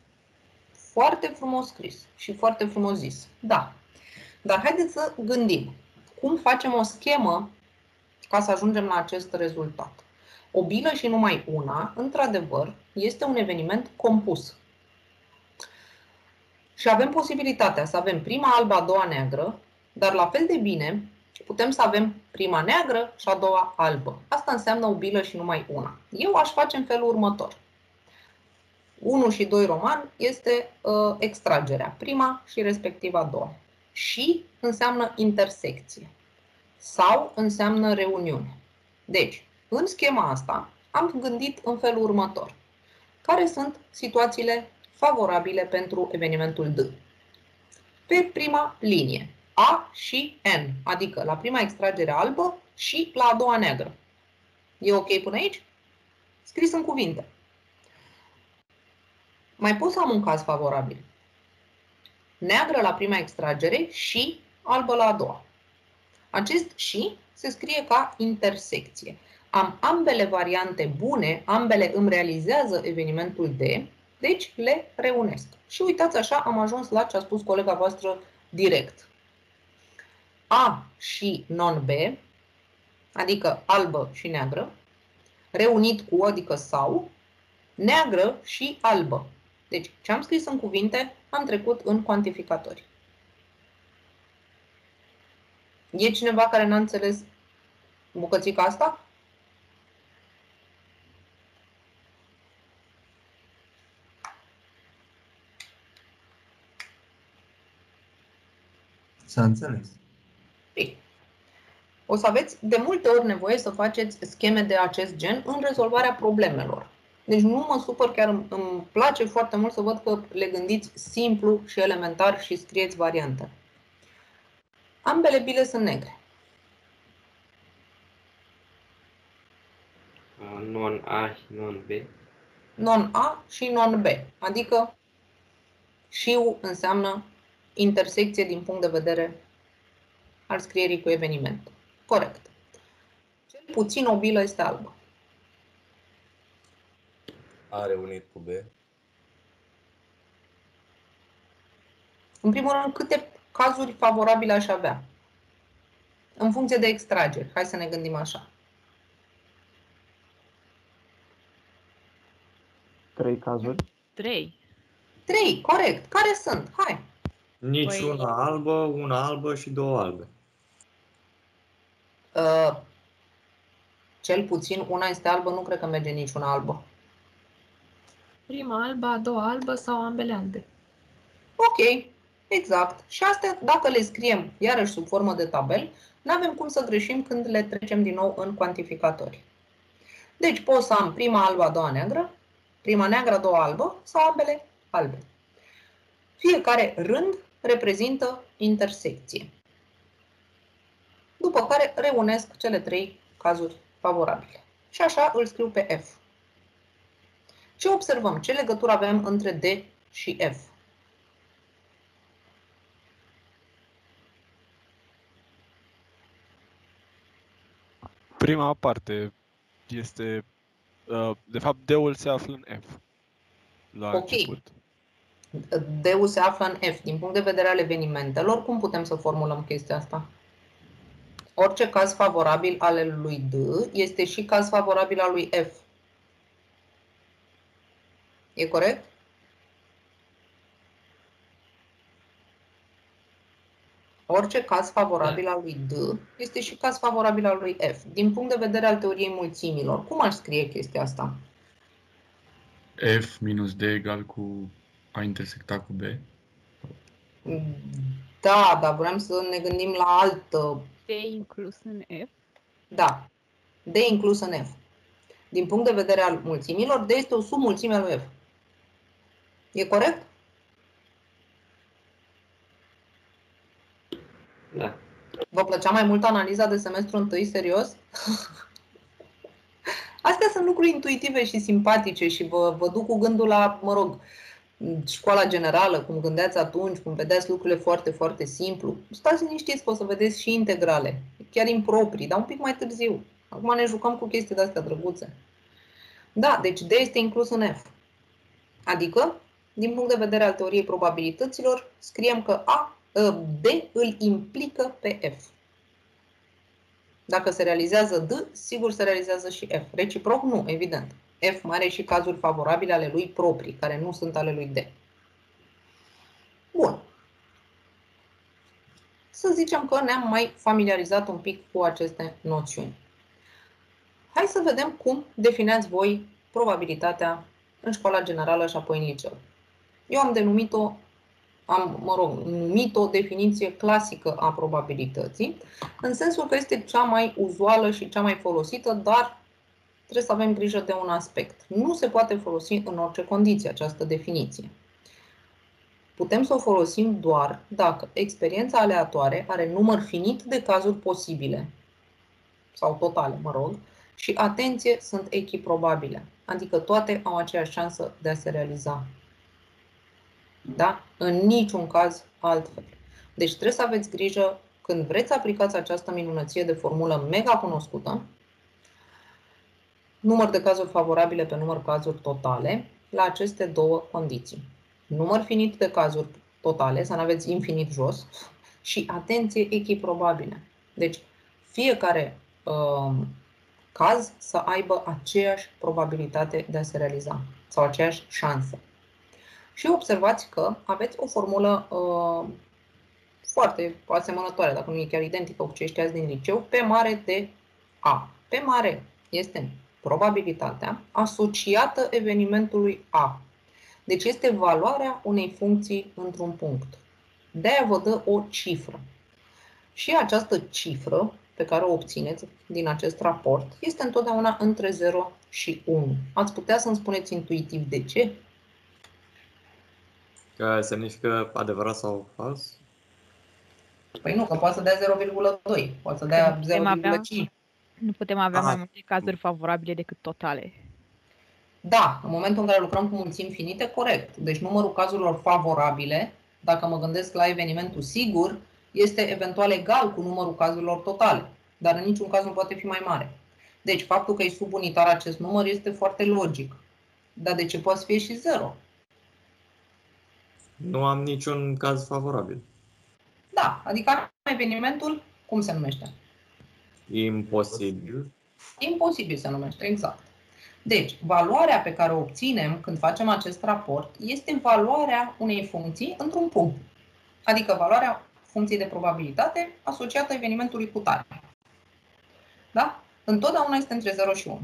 Foarte frumos scris și foarte frumos zis. Da. Dar haideți să gândim. Cum facem o schemă ca să ajungem la acest rezultat. O bilă și numai una, într-adevăr, este un eveniment compus. Și avem posibilitatea să avem prima albă, a doua neagră, dar la fel de bine putem să avem prima neagră și a doua albă. Asta înseamnă o bilă și numai una. Eu aș face în felul următor. 1 și 2 roman este uh, extragerea, prima și respectiv a doua. Și înseamnă intersecție sau înseamnă reuniune. Deci, în schema asta am gândit în felul următor. Care sunt situațiile favorabile pentru evenimentul D? Pe prima linie, A și N, adică la prima extragere albă și la a doua neagră. E ok până aici? Scris în cuvinte. Mai pot să am un caz favorabil. Neagră la prima extragere și albă la a doua. Acest și se scrie ca intersecție. Am ambele variante bune, ambele îmi realizează evenimentul D, deci le reunesc. Și uitați așa, am ajuns la ce a spus colega voastră direct. A și non-B, adică albă și neagră, reunit cu, adică sau, neagră și albă. Deci, ce am scris în cuvinte, am trecut în cuantificatori. E cineva care n-a înțeles bucățica asta? S-a înțeles. Bine. O să aveți de multe ori nevoie să faceți scheme de acest gen în rezolvarea problemelor. Deci nu mă supăr, chiar îmi place foarte mult să văd că le gândiți simplu și elementar și scrieți variante. Ambele bile sunt negre. Non-A și non-B. Non-A și non-B. Adică și înseamnă intersecție din punct de vedere al scrierii cu eveniment. Corect. Cel puțin o bilă este albă. A reunit cu B. În primul rând, câte cazuri favorabile aș avea? În funcție de extrageri. Hai să ne gândim așa. Trei cazuri. Trei. Trei, corect. Care sunt? Hai. Nici Păi- una albă, una albă și două albe. Uh, cel puțin una este albă, nu cred că merge niciuna albă. Prima albă, a doua albă sau ambele albe. Ok, exact. Și astea, dacă le scriem iarăși sub formă de tabel, nu avem cum să greșim când le trecem din nou în cuantificatori. Deci pot să am prima albă, a doua neagră, prima neagră, a doua albă sau ambele albe. Fiecare rând reprezintă intersecție. După care reunesc cele trei cazuri favorabile. Și așa îl scriu pe F. Ce observăm? Ce legătură avem între D și F? Prima parte este, uh, de fapt, D-ul se află în F. La Ok. început. D-ul se află în F. Din punct de vedere al evenimentelor, cum putem să formulăm chestia asta? Orice caz favorabil al lui D este și caz favorabil al lui F. E corect? Orice caz favorabil al lui D este și caz favorabil al lui F. Din punct de vedere al teoriei mulțimilor, cum aș scrie chestia asta? F minus D egal cu A intersectat cu B. Da, dar vrem să ne gândim la altă D inclus în F. Da. D inclus în F. Din punct de vedere al mulțimilor, D este o submulțime a lui F. E corect? Da. Vă plăcea mai mult analiza de semestru întâi, serios? Astea sunt lucruri intuitive și simpatice și vă, vă duc cu gândul la, mă rog, școala generală, cum gândeați atunci, cum vedeați lucrurile foarte, foarte simplu. Stați liniștiți că o să vedeți și integrale, chiar improprii, dar un pic mai târziu. Acum ne jucăm cu chestii de-astea drăguțe. Da, deci D este inclus în F. Adică, din punct de vedere al teoriei probabilităților, scriem că A, ă, D îl implică pe F. Dacă se realizează D, sigur se realizează și F. Reciproc, nu, evident. F mai are și cazuri favorabile ale lui proprii, care nu sunt ale lui D. Bun. Să zicem că ne-am mai familiarizat un pic cu aceste noțiuni. Hai să vedem cum definiați voi probabilitatea în școala generală și apoi în liceu. Eu am denumit-o, am, mă rog, numit o definiție clasică a probabilității, în sensul că este cea mai uzuală și cea mai folosită, dar trebuie să avem grijă de un aspect. Nu se poate folosi în orice condiție această definiție. Putem să o folosim doar dacă experiența aleatoare are număr finit de cazuri posibile, sau totale, mă rog, și, atenție, sunt echiprobabile, adică toate au aceeași șansă de a se realiza. Da? În niciun caz altfel. Deci trebuie să aveți grijă când vreți să aplicați această minunăție de formulă mega cunoscută, număr de cazuri favorabile pe număr cazuri totale, la aceste două condiții. Număr finit de cazuri totale, să nu aveți infinit jos, și atenție echiprobabile. Deci, fiecare uh, caz să aibă aceeași probabilitate de a se realiza sau aceeași șansă. Și observați că aveți o formulă uh, foarte asemănătoare, dacă nu e chiar identică cu ce știați din liceu, P mare de A. P mare este probabilitatea asociată evenimentului A. Deci este valoarea unei funcții într-un punct. De-aia vă dă o cifră. Și această cifră pe care o obțineți din acest raport este întotdeauna între 0 și 1. Ați putea să-mi spuneți intuitiv de ce? Că semnifică adevărat sau fals? Păi nu, că poate să dea 0,2, poate să dea Putem avea- 0,5. Nu putem avea mai Ah. multe cazuri favorabile decât totale. Da, în momentul în care lucrăm cu mulțimi finite, corect. Deci numărul cazurilor favorabile, dacă mă gândesc la evenimentul sigur, este eventual egal cu numărul cazurilor totale, dar în niciun caz nu poate fi mai mare. Deci faptul că e subunitar acest număr este foarte logic. Dar de ce poate fi și 0? Nu am niciun caz favorabil. Da, adică am evenimentul, cum se numește? Imposibil. Imposibil se numește, exact. Deci, valoarea pe care o obținem când facem acest raport este valoarea unei funcții într-un punct. Adică valoarea funcției de probabilitate asociată evenimentului cu tare. Da? Întotdeauna este între 0 și 1.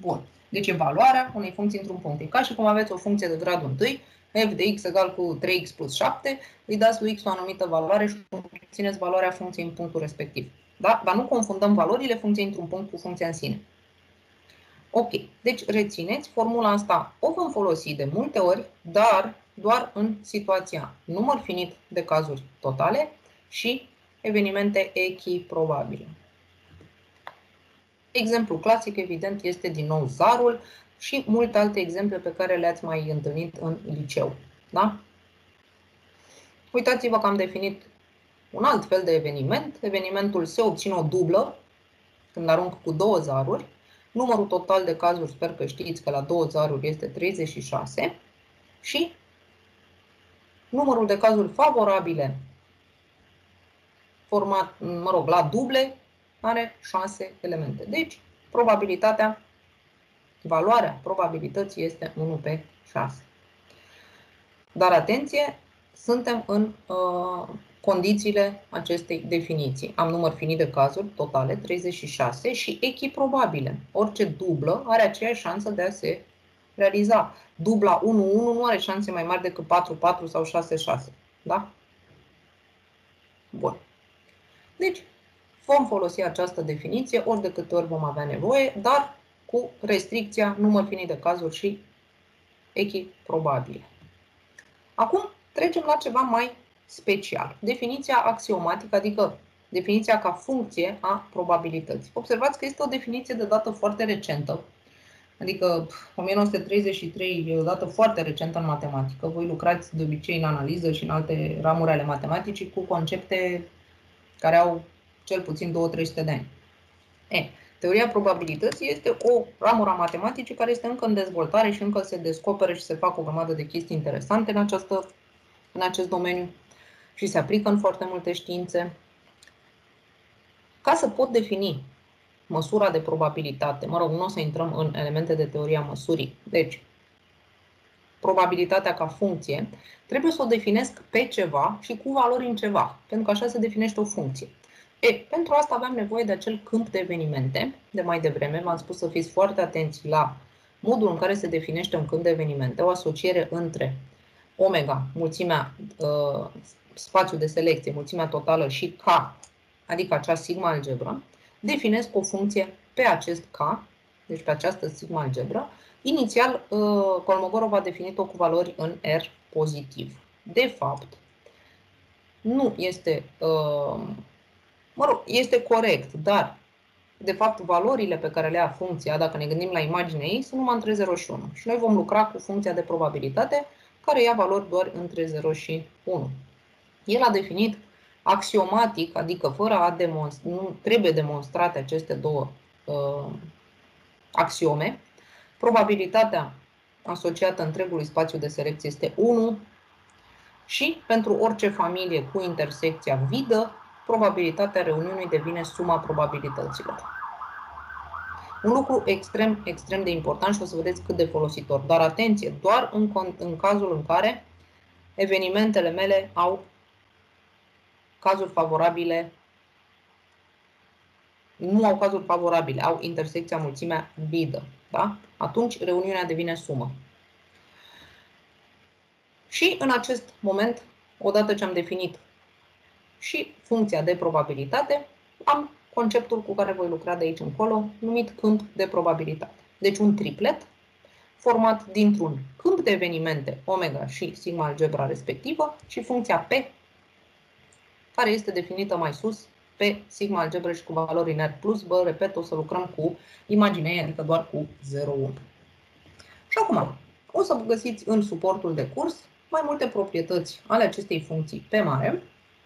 Bun. Deci evaluarea unei funcții într-un punct. E ca și cum aveți o funcție de gradul 1, f de x egal cu 3x plus 7, îi dați lui x o anumită valoare și obțineți valoarea funcției în punctul respectiv. Da? Dar nu confundăm valorile funcției într-un punct cu funcția în sine. Ok, deci rețineți, formula asta o vom folosi de multe ori, dar doar în situația număr finit de cazuri totale și evenimente echiprobabile. Exemplu clasic, evident, este din nou zarul și multe alte exemple pe care le-ați mai întâlnit în liceu. Da? Uitați-vă că am definit un alt fel de eveniment. Evenimentul se obține o dublă când arunc cu două zaruri. Numărul total de cazuri, sper că știți că la două zaruri este 36 și numărul de cazuri favorabile format, mă rog, la duble are 6 elemente. Deci, probabilitatea, valoarea probabilității este 1 pe 6. Dar atenție, suntem în uh, condițiile acestei definiții. Am număr finit de cazuri totale, 36, și echiprobabile. Orice dublă are aceeași șansă de a se realiza. Dubla 1-1 nu are șanse mai mari decât 4-4 sau 6-6. Da? Bun. Deci, vom folosi această definiție ori de câte ori vom avea nevoie, dar cu restricția număr finit de cazuri și echiprobabile. Acum trecem la ceva mai special. Definiția axiomatică, adică definiția ca funcție a probabilității. Observați că este o definiție de dată foarte recentă, adică 1933 e o dată foarte recentă în matematică. Voi lucrați de obicei în analiză și în alte ramuri ale matematicii cu concepte care au cel puțin 2-300 de ani. E, teoria probabilității este o ramură a matematicii care este încă în dezvoltare și încă se descoperă și se fac o grămadă de chestii interesante în, această, în acest domeniu și se aplică în foarte multe științe. Ca să pot defini măsura de probabilitate, mă rog, nu o să intrăm în elemente de teoria măsurii, deci probabilitatea ca funcție, trebuie să o definesc pe ceva și cu valori în ceva, pentru că așa se definește o funcție. E, pentru asta aveam nevoie de acel câmp de evenimente, de mai devreme, v-am spus să fiți foarte atenți la modul în care se definește un câmp de evenimente, o asociere între omega, mulțimea, uh, spațiu de selecție, mulțimea totală și K, adică acea sigma algebră, definesc o funcție pe acest K, deci pe această sigma algebră. Inițial, uh, Kolmogorov a definit-o cu valori în R pozitiv. De fapt, nu este uh, Mă rog, este corect, dar de fapt valorile pe care le ia funcția, dacă ne gândim la imaginea ei, sunt numai între 0 și 1. Și noi vom lucra cu funcția de probabilitate care ia valori doar între 0 și 1. El a definit axiomatic, adică fără a demonstra, nu trebuie demonstrate aceste două uh, axiome, probabilitatea asociată întregului spațiu de selecție este 1 și pentru orice familie cu intersecția vidă, probabilitatea reuniunii devine suma probabilităților. Un lucru extrem, extrem de important și o să vedeți cât de folositor. Dar atenție, doar în, în cazul în care evenimentele mele au cazuri favorabile, nu au cazuri favorabile, au intersecția mulțimea bidă. Da? Atunci reuniunea devine sumă. Și în acest moment, odată ce am definit și funcția de probabilitate, am conceptul cu care voi lucra de aici încolo, numit câmp de probabilitate. Deci un triplet format dintr-un câmp de evenimente omega și sigma algebra respectivă și funcția P, care este definită mai sus pe sigma algebra și cu valori in R+. Vă repet, o să lucrăm cu imaginea, adică doar cu 0,1. Și acum, o să găsiți în suportul de curs mai multe proprietăți ale acestei funcții P mare,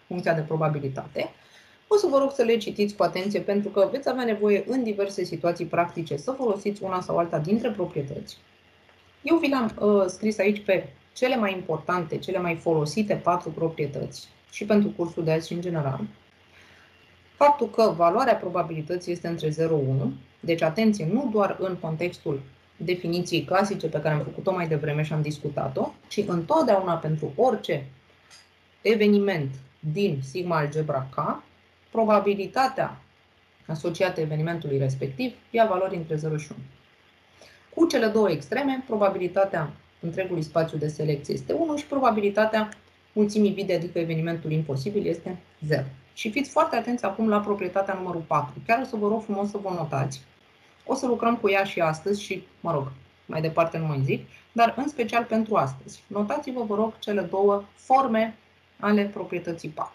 funcția de probabilitate, o să vă rog să le citiți cu atenție pentru că veți avea nevoie în diverse situații practice să folosiți una sau alta dintre proprietăți. Eu vi le-am uh, scris aici pe cele mai importante, cele mai folosite patru proprietăți și pentru cursul de azi și în general. Faptul că valoarea probabilității este între 0 1, deci atenție, nu doar în contextul definiției clasice pe care am făcut-o mai devreme și am discutat-o, ci întotdeauna pentru orice eveniment din sigma algebra K, probabilitatea asociată evenimentului respectiv ia valori între 0 și 1. Cu cele două extreme, probabilitatea întregului spațiu de selecție este 1 și probabilitatea mulțimii vide, adică evenimentul imposibil, este 0. Și fiți foarte atenți acum la proprietatea numărul 4. Chiar o să vă rog frumos să vă notați. O să lucrăm cu ea și astăzi și, mă rog, mai departe nu mai zic, dar în special pentru astăzi. Notați-vă, vă rog, cele două forme ale proprietății 4.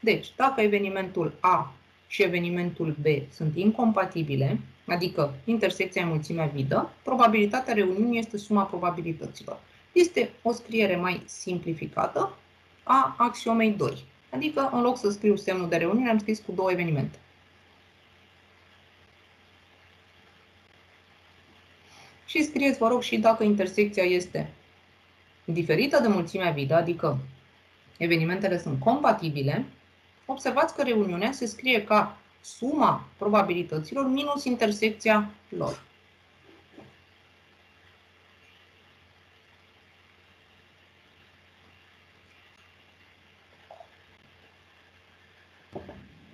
Deci, dacă evenimentul A și evenimentul B sunt incompatibile, adică intersecția mulțimea vidă, probabilitatea reuniunii este suma probabilităților. Este o scriere mai simplificată a axiomei 2. Adică, în loc să scriu semnul de reuniune, am scris cu două evenimente. Și scrieți, vă rog, și dacă intersecția este diferită de mulțimea vidă, adică evenimentele sunt compatibile, observați că reuniunea se scrie ca suma probabilităților minus intersecția lor.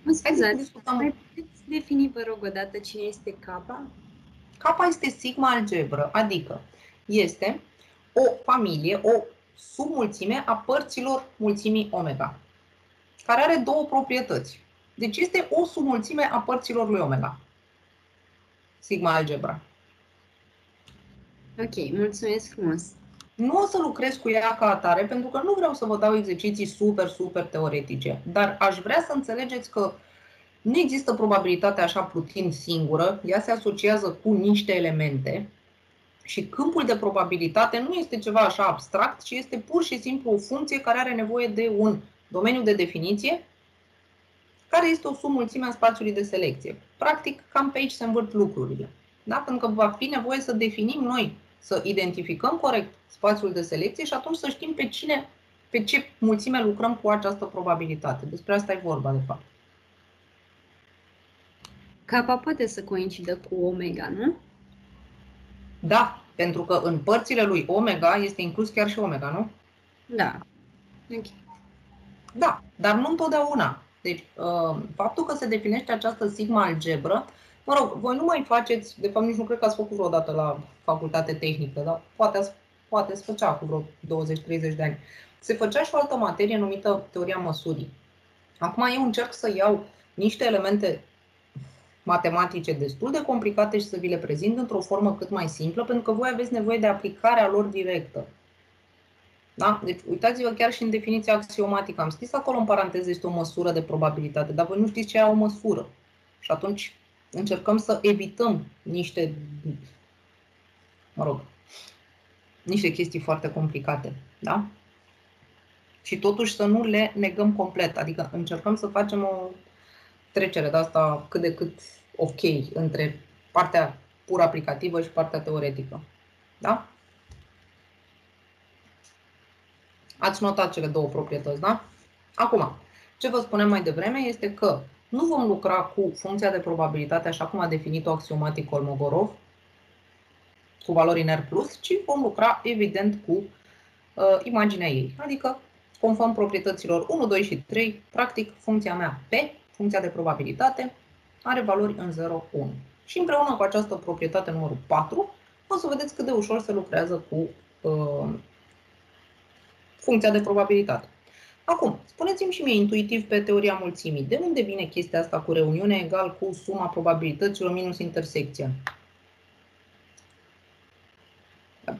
Mă scuzați, mai puteți defini, vă rog, odată cine este capa? Capa este sigma algebră, adică este o familie, o submulțime a părților mulțimii omega, care are două proprietăți. Deci este o submulțime a părților lui omega. Sigma algebra. Ok, mulțumesc frumos. Nu o să lucrez cu ea ca atare, pentru că nu vreau să vă dau exerciții super, super teoretice, dar aș vrea să înțelegeți că nu există probabilitatea așa plutind singură, ea se asociază cu niște elemente și câmpul de probabilitate nu este ceva așa abstract, ci este pur și simplu o funcție care are nevoie de un domeniu de definiție, care este o submulțime a spațiului de selecție. Practic, cam pe aici se învârt lucrurile. Da? Pentru că va fi nevoie să definim noi, să identificăm corect spațiul de selecție și atunci să știm pe cine, pe ce mulțime lucrăm cu această probabilitate. Despre asta e vorba, de fapt. Kappa poate să coincidă cu omega, nu? Da, pentru că în părțile lui omega este inclus chiar și omega, nu? Da. Ok. Da, dar nu întotdeauna. Deci, uh, faptul că se definește această sigma algebră, mă rog, voi nu mai faceți, de fapt nici nu cred că ați făcut vreodată la facultate tehnică, dar poate, ați, poate se făcea cu vreo 20-30 de ani. Se făcea și o altă materie numită teoria măsurii. Acum eu încerc să iau niște elemente matematice destul de complicate și să vi le prezint într-o formă cât mai simplă, pentru că voi aveți nevoie de aplicarea lor directă. Da? Deci uitați-vă chiar și în definiția axiomatică. Am scris acolo în paranteză este o măsură de probabilitate, dar voi nu știți ce e o măsură. Și atunci încercăm să evităm niște, mă rog, niște chestii foarte complicate. Da? Și totuși să nu le negăm complet. Adică încercăm să facem o trecere de asta cât de cât ok între partea pur aplicativă și partea teoretică. Da? Ați notat cele două proprietăți, da? Acum, ce vă spunem mai devreme este că nu vom lucra cu funcția de probabilitate așa cum a definit-o axiomatic Kolmogorov, cu valori în R+, ci vom lucra evident cu uh, imaginea ei. Adică, conform proprietăților 1, 2 și 3, practic funcția mea P, funcția de probabilitate, are valori în 0, 1. Și împreună cu această proprietate numărul 4, o să vedeți cât de ușor se lucrează cu uh, funcția de probabilitate. Acum, spuneți-mi și mie intuitiv pe teoria mulțimii, de unde vine chestia asta cu reuniune egal cu suma probabilităților minus intersecția?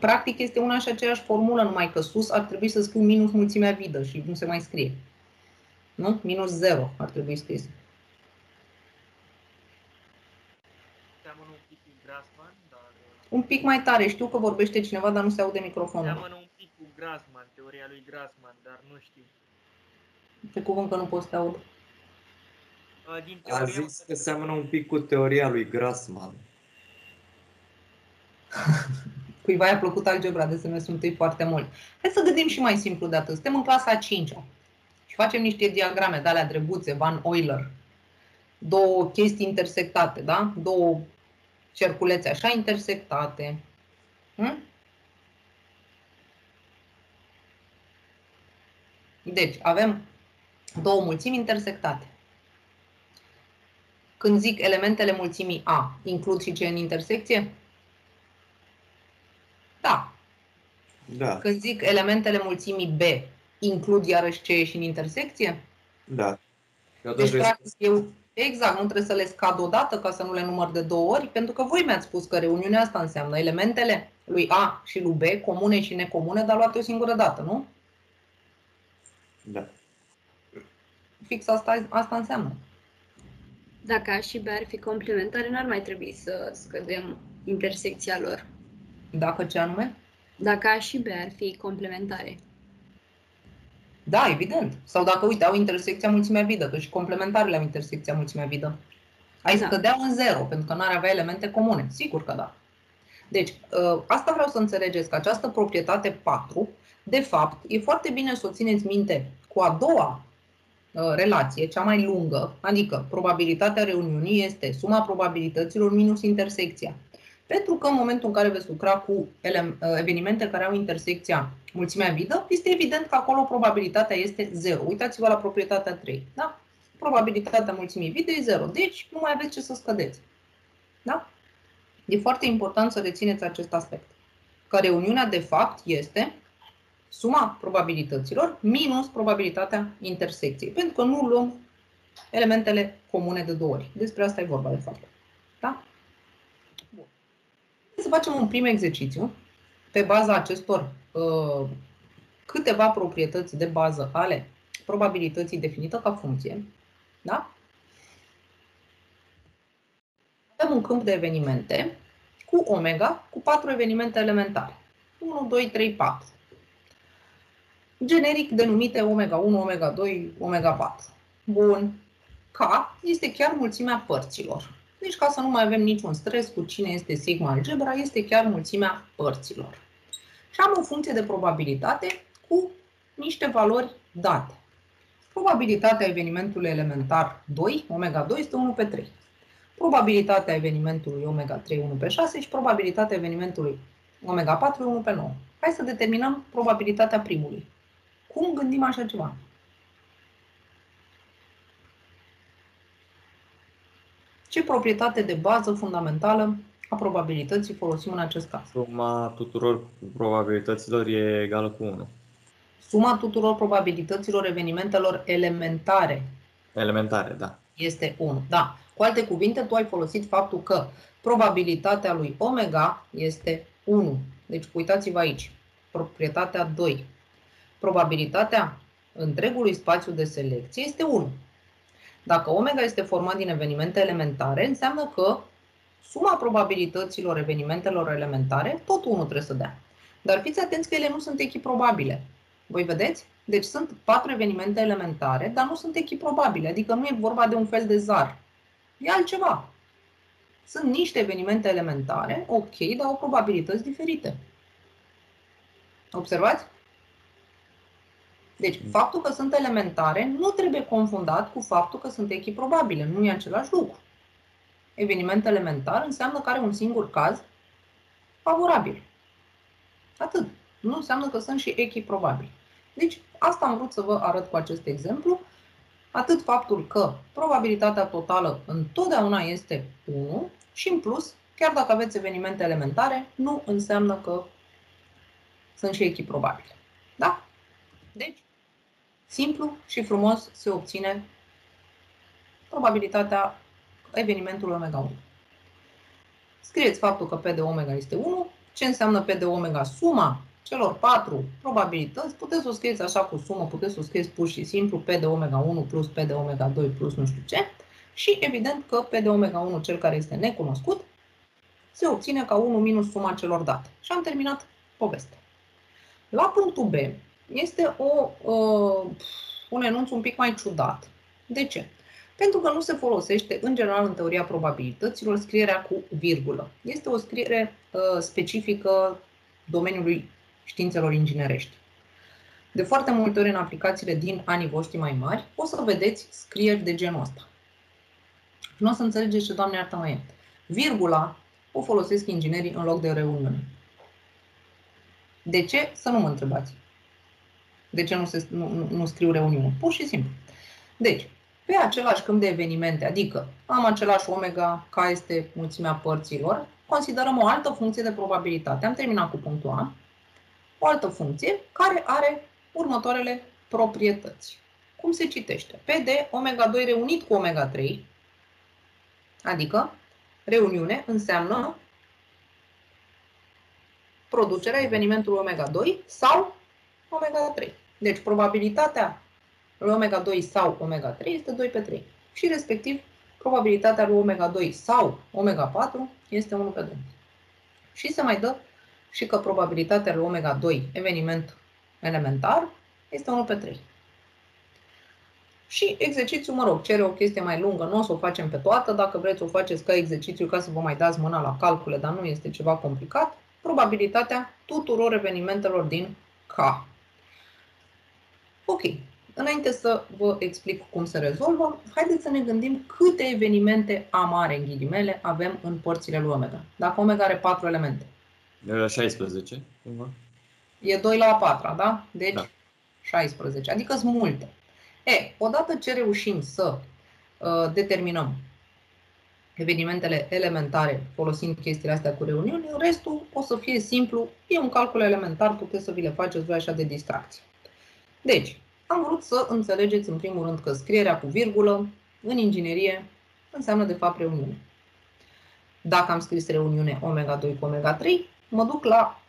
Practic este una și aceeași formulă, numai că sus ar trebui să scriu minus mulțimea vidă și nu se mai scrie. Nu? Minus 0 ar trebui scris. Seamănă un pic cu Grassman, dar... Un pic mai tare. Știu că vorbește cineva, dar nu se aude microfonul. Seamănă un pic cu Grassman, teoria lui Grassman, dar nu știu. Pe cuvânt că nu poți să te aud. Uh, Din A teoria... zis că seamănă un pic cu teoria lui Grassman. cuiva i-a plăcut algebra de semestru întâi foarte mult. Hai să gândim și mai simplu de atât. Suntem în clasa a 5 și facem niște diagrame de alea drebuțe, Van Euler. Două chestii intersectate, da? Două cerculețe așa intersectate. Hm? Deci, avem două mulțimi intersectate. Când zic elementele mulțimii A, includ și ce în intersecție? Da. Da. Când zic elementele mulțimii B, includ iarăși ce e și în intersecție? Da. Eu Deci, atunci practic, eu, exact, nu trebuie să le scad odată ca să nu le număr de două ori, pentru că voi mi-ați spus că reuniunea asta înseamnă elementele lui A și lui B, comune și necomune, dar luate o singură dată, nu? Da. Fix asta, asta înseamnă. Dacă A și B ar fi complementare, n-ar mai trebui să scădem intersecția lor. Dacă ce anume? Dacă A și B ar fi complementare. Da, evident. Sau dacă, uite, au intersecția mulțimea vidă, că și complementarele au intersecția mulțimea vidă. Ai Da. scădea în zero, pentru că n-ar avea elemente comune. Sigur că da. Deci, ă, asta vreau să înțelegeți, că această proprietate 4, de fapt, e foarte bine să o țineți minte cu a doua ă, relație, cea mai lungă, adică probabilitatea reuniunii este suma probabilităților minus intersecția. Pentru că în momentul în care veți lucra cu ele- ă, evenimente care au intersecția mulțimea vidă, este evident că acolo probabilitatea este 0. Uitați-vă la proprietatea 3. Da? Probabilitatea mulțimii vide e 0. Deci nu mai aveți ce să scădeți. Da? E foarte important să rețineți acest aspect. Că reuniunea de fapt este suma probabilităților minus probabilitatea intersecției. Pentru că nu luăm elementele comune de două ori. Despre asta e vorba de fapt. Da? Bun. Să facem un prim exercițiu pe baza acestor uh, câteva proprietăți de bază ale probabilității definită ca funcție. Da? Avem un câmp de evenimente cu omega, cu patru evenimente elementare. 1, 2, 3, 4. Generic denumite omega 1, omega 2, omega 4. Bun. K este chiar mulțimea părților. Deci ca să nu mai avem niciun stres cu cine este sigma algebra, este chiar mulțimea părților. Și am o funcție de probabilitate cu niște valori date. Probabilitatea evenimentului elementar 2, omega 2, este 1 pe 3. Probabilitatea evenimentului omega 3, 1 pe 6 și probabilitatea evenimentului omega 4, 1 pe 9. Hai să determinăm probabilitatea primului. Cum gândim așa ceva? Ce proprietate de bază fundamentală a probabilității folosim în acest caz? Suma tuturor probabilităților e egală cu 1. Suma tuturor probabilităților evenimentelor elementare Elementare, da. este 1. Da. Cu alte cuvinte, tu ai folosit faptul că probabilitatea lui omega este 1. Deci uitați-vă aici. Proprietatea 2. Probabilitatea întregului spațiu de selecție este 1. Dacă omega este format din evenimente elementare, înseamnă că suma probabilităților evenimentelor elementare tot 1 trebuie să dea. Dar fiți atenți că ele nu sunt echiprobabile. Voi vedeți? Deci sunt patru evenimente elementare, dar nu sunt echiprobabile, adică nu e vorba de un fel de zar. E altceva. Sunt niște evenimente elementare, ok, dar au probabilități diferite. Observați? Deci, faptul că sunt elementare nu trebuie confundat cu faptul că sunt echiprobabile. Nu e același lucru. Eveniment elementar înseamnă că are un singur caz favorabil. Atât. Nu înseamnă că sunt și echiprobabili. Deci, asta am vrut să vă arăt cu acest exemplu. Atât faptul că probabilitatea totală întotdeauna este 1 și în plus, chiar dacă aveți evenimente elementare, nu înseamnă că sunt și echiprobabile. Da? Deci, simplu și frumos se obține probabilitatea evenimentului omega 1. Scrieți faptul că P de omega este 1. Ce înseamnă P de omega? Suma celor patru probabilități. Puteți să o scrieți așa cu sumă, puteți să o scrieți pur și simplu P de omega 1 plus P de omega 2 plus nu știu ce. Și evident că P de omega 1, cel care este necunoscut, se obține ca 1 minus suma celor date. Și am terminat povestea. La punctul B este o, uh, un enunț un pic mai ciudat. De ce? Pentru că nu se folosește, în general, în teoria probabilităților, scrierea cu virgulă. Este o scriere uh, specifică domeniului științelor inginerești. De foarte multe ori în aplicațiile din anii voștri mai mari, o să vedeți scrieri de genul ăsta. Nu o să înțelegeți ce, Doamne iartă, mai e. Virgula o folosesc inginerii în loc de reuniune. De ce? Să nu mă întrebați. De ce nu, se, nu, nu, nu scriu reuniune? Pur și simplu. Deci, pe același câmp de evenimente, adică am același omega, k este mulțimea părților, considerăm o altă funcție de probabilitate. Am terminat cu punctul A. O altă funcție care are următoarele proprietăți. Cum se citește? P de omega 2 reunit cu omega 3, adică reuniune înseamnă producerea evenimentului omega 2 sau omega 3. Deci probabilitatea lui omega 2 sau omega 3 este 2 pe 3. Și respectiv probabilitatea lui omega 2 sau omega 4 este 1 pe 2. Și se mai dă și că probabilitatea lui omega 2 eveniment elementar este 1 pe 3. Și exercițiul, mă rog, cere o chestie mai lungă, nu o să o facem pe toată, dacă vreți o faceți ca exercițiu ca să vă mai dați mâna la calcule, dar nu este ceva complicat, probabilitatea tuturor evenimentelor din K. Ok, înainte să vă explic cum se rezolvă, haideți să ne gândim câte evenimente A mare, în ghilimele, avem în părțile lui omega. Dacă omega are 4 elemente. 16, cumva. E 2 la a 4, da? Deci Da. 16, adică sunt multe. E, odată ce reușim să uh, determinăm evenimentele elementare folosind chestiile astea cu reuniuni, restul o să fie simplu, e un calcul elementar, puteți să vi le faceți voi așa de distracție. Deci, am vrut să înțelegeți în primul rând că scrierea cu virgulă în inginerie înseamnă de fapt reuniune. Dacă am scris reuniune omega 2 cu omega 3, mă duc la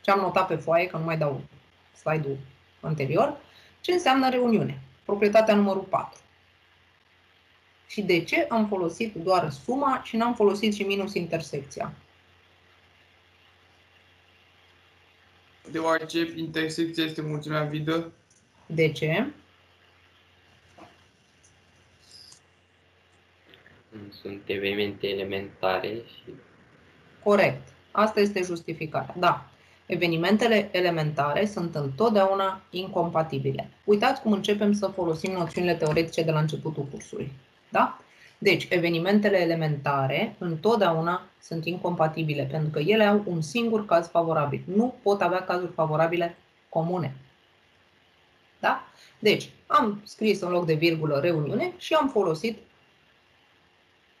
ce am notat pe foaie, că nu mai dau slide-ul anterior, ce înseamnă reuniune. Proprietatea numărul 4. Și de ce am folosit doar suma și n-am folosit și minus intersecția? Deoarece intersecția este mulțimea vidă, De ce? Sunt evenimente elementare și Corect. Asta este justificarea. Da. Evenimentele elementare sunt întotdeauna incompatibile. Uitați cum începem să folosim noțiunile teoretice de la începutul cursului. Da? Deci, evenimentele elementare întotdeauna sunt incompatibile, pentru că ele au un singur caz favorabil. Nu pot avea cazuri favorabile comune. Da? Deci, am scris în loc de virgulă reuniune și am folosit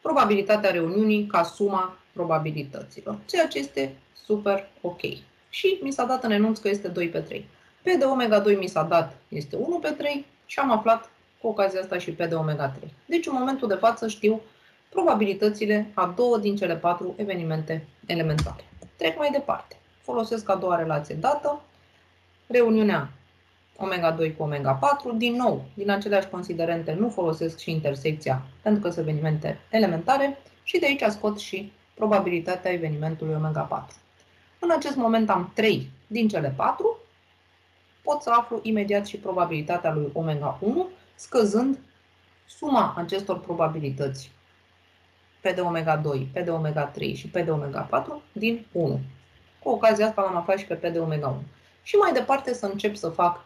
probabilitatea reuniunii ca suma probabilităților, ceea ce este super ok. Și mi s-a dat în enunț că este 2 pe 3. P de omega 2 mi s-a dat este 1 pe 3 și am aflat cu ocazia asta și P de omega 3. Deci în momentul de față știu probabilitățile a două din cele patru evenimente elementare. Trec mai departe. Folosesc a doua relație dată, reuniunea omega 2 cu omega 4. Din nou, din aceleași considerente, nu folosesc și intersecția pentru că sunt evenimente elementare și de aici scot și probabilitatea evenimentului omega 4. În acest moment am 3 din cele 4. Pot să aflu imediat și probabilitatea lui omega 1, scăzând suma acestor probabilități P de omega 2, P de omega 3 și P de omega 4 din 1. Cu ocazia asta l-am aflat și pe P de omega 1. Și mai departe să încep să fac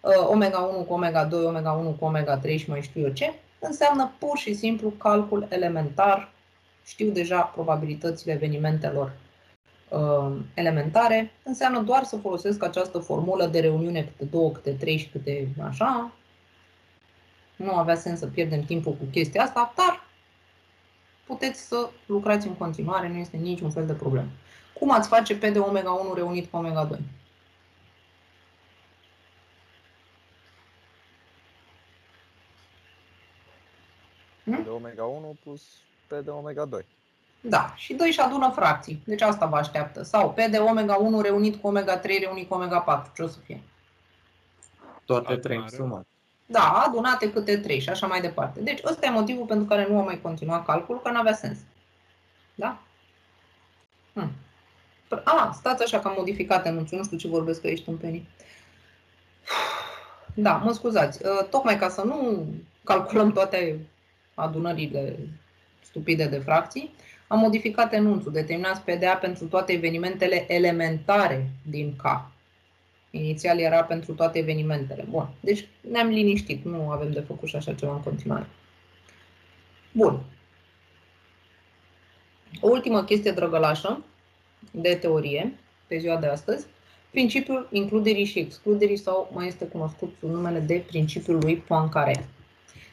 uh, omega 1 cu omega 2, omega 1 cu omega 3 și mai știu eu ce, înseamnă pur și simplu calcul elementar. Știu deja probabilitățile evenimentelor uh, elementare. Înseamnă doar să folosesc această formulă de reuniune câte 2, câte 3 și câte așa. Nu avea sens să pierdem timpul cu chestia asta, dar puteți să lucrați în continuare, nu este niciun fel de problemă. Cum ați face P de omega 1 reunit cu omega 2? P de omega 1 plus P de omega 2. Da, și 2 și adună fracții. Deci asta vă așteaptă. Sau P de omega 1 reunit cu omega 3 reunit cu omega 4. Ce o să fie? Toate trei sumat. Da, adunate câte 3 și așa mai departe. Deci ăsta e motivul pentru care nu am mai continuat calculul, că nu avea sens. Da? Hmm. A, stați așa că am modificat anunțul, nu știu ce vorbesc aici tâmpenii. Da, mă scuzați. Uh, Tocmai ca să nu calculăm toate adunările stupide de fracții, Am modificat enunțul. Determinați PDA pentru toate evenimentele elementare din K. Inițial era pentru toate evenimentele. Bun. Deci ne-am liniștit. Nu avem de făcut și așa ceva în continuare. Bun. O ultimă chestie drăgălașă de teorie pe ziua de astăzi. Principiul includerii și excluderii sau mai este cunoscut sub numele de principiul lui Poincaré.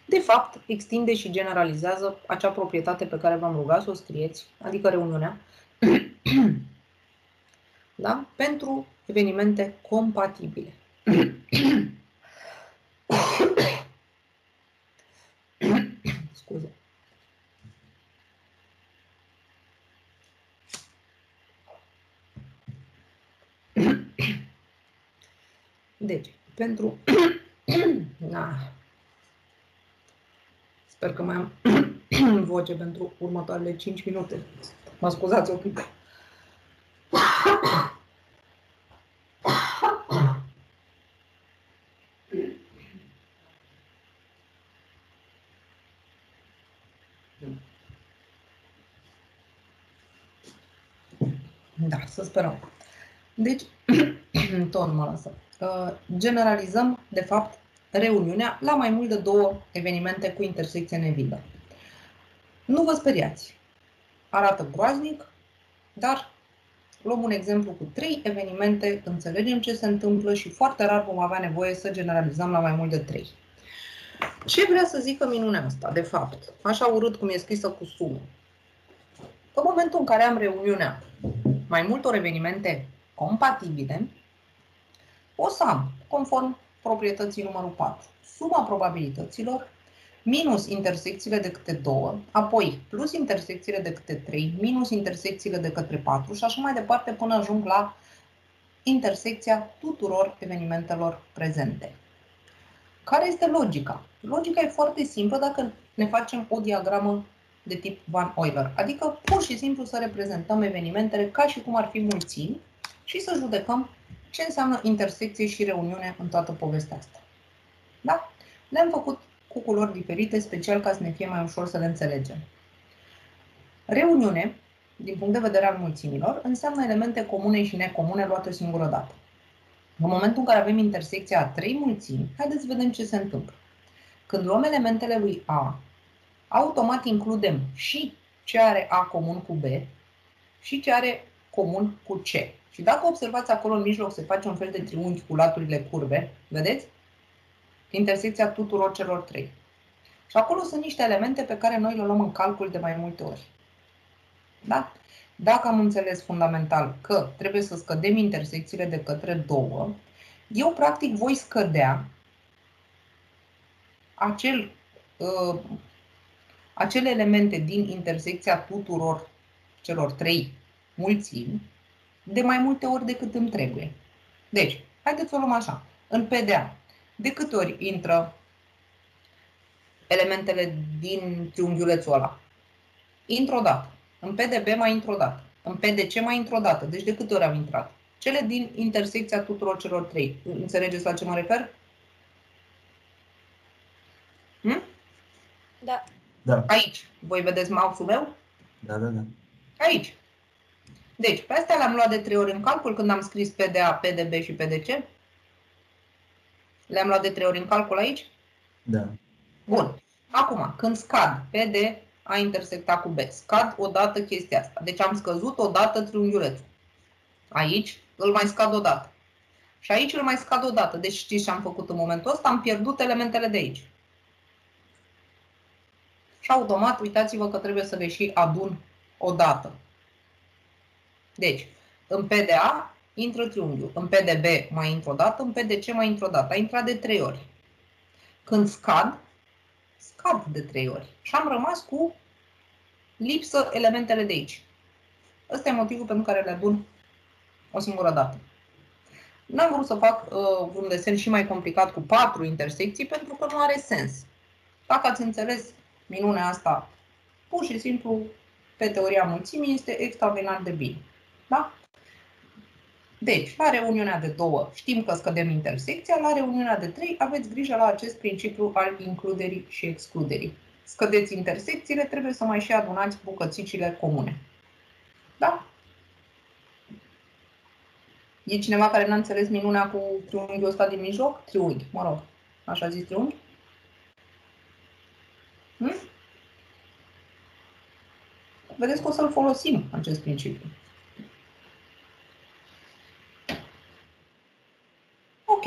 De fapt, extinde și generalizează acea proprietate pe care v-am rugat să o scrieți, adică reuniunea, da? pentru evenimente compatibile. Scuze. Deci, pentru... Na. Sper că mai am voce pentru următoarele 5 minute. Mă scuzați o pic. Da, să sperăm. Deci, tot nu mă lasă. Uh, generalizăm, de fapt, reuniunea la mai mult de două evenimente cu intersecție nevidă. Nu vă speriați. Arată groaznic, dar luăm un exemplu cu trei evenimente, înțelegem ce se întâmplă și foarte rar vom avea nevoie să generalizăm la mai mult de trei. Ce vrea să zică minunea asta, de fapt? Așa urât cum e scrisă cu sumă. În momentul în care am reuniunea mai multor evenimente compatibile, o să am, conform proprietății numărul 4, suma probabilităților minus intersecțiile de câte 2, apoi plus intersecțiile de câte 3, minus intersecțiile de către 4 și așa mai departe până ajung la intersecția tuturor evenimentelor prezente. Care este logica? Logica e foarte simplă dacă ne facem o diagramă de tip Van Euler, adică pur și simplu să reprezentăm evenimentele ca și cum ar fi mulțimi și să judecăm ce înseamnă intersecție și reuniune în toată povestea asta. Da? Le-am făcut cu culori diferite, special ca să ne fie mai ușor să le înțelegem. Reuniune, din punct de vedere al mulțimilor, înseamnă elemente comune și necomune luate o singură dată. În momentul în care avem intersecția a trei mulțimi, haideți să vedem ce se întâmplă. Când luăm elementele lui A, automat includem și ce are A comun cu B și ce are comun cu C. Și dacă observați acolo în mijloc se face un fel de triunghi cu laturile curbe, vedeți? Intersecția tuturor celor trei. Și acolo sunt niște elemente pe care noi le luăm în calcul de mai multe ori. Da? Dacă am înțeles fundamental că trebuie să scădem intersecțiile de către două, eu practic voi scădea acel, uh, acele elemente din intersecția tuturor celor trei mulțimi de mai multe ori decât îmi trebuie. Deci, haideți să o luăm așa. În PDA, de câte ori intră elementele din triunghiulețul ăla? Intră o dată. În PDB mai intră o dată. În PDC mai intră o dată. Deci de câte ori am intrat? Cele din intersecția tuturor celor trei. Înțelegeți la ce mă refer? Hm? Da. Da. Aici. Voi vedeți mouse-ul meu? Da, da, da. Aici. Deci, pe astea le-am luat de trei ori în calcul când am scris PDA, PDB și PDC. Le-am luat de trei ori în calcul aici? Da. Bun. Acum, când scad, PD a intersectat cu B. Scad odată chestia asta. Deci am scăzut odată triunghiulețul. Aici îl mai scad odată. Și aici îl mai scad odată. Deci știți ce am făcut în momentul ăsta? Am pierdut elementele de aici. Și automat, uitați-vă că trebuie să le și adun odată. Deci, în PDA intră triunghiul, în PDB mai intră o dată, în PDC mai intră o dată. A intrat de trei ori. Când scad, scad de trei ori. Și am rămas cu lipsă elementele de aici. Ăsta e motivul pentru care le adun o singură dată. N-am vrut să fac uh, un desen și mai complicat cu patru intersecții pentru că nu are sens. Dacă ați înțeles minunea asta, pur și simplu, pe teoria mulțimii, este extraordinar de bine. Da? Deci, la reuniunea de două știm că scădem intersecția, la reuniunea de trei aveți grijă la acest principiu al includerii și excluderii. scădeți intersecțiile, trebuie să mai și adunați bucățicile comune. Da? E cineva care n-a înțeles minunea cu triunghiul ăsta din mijloc? Triunghi, mă rog. Așa zis triunghi? Hm? Vedeți că o să-l folosim, acest principiu. Ok.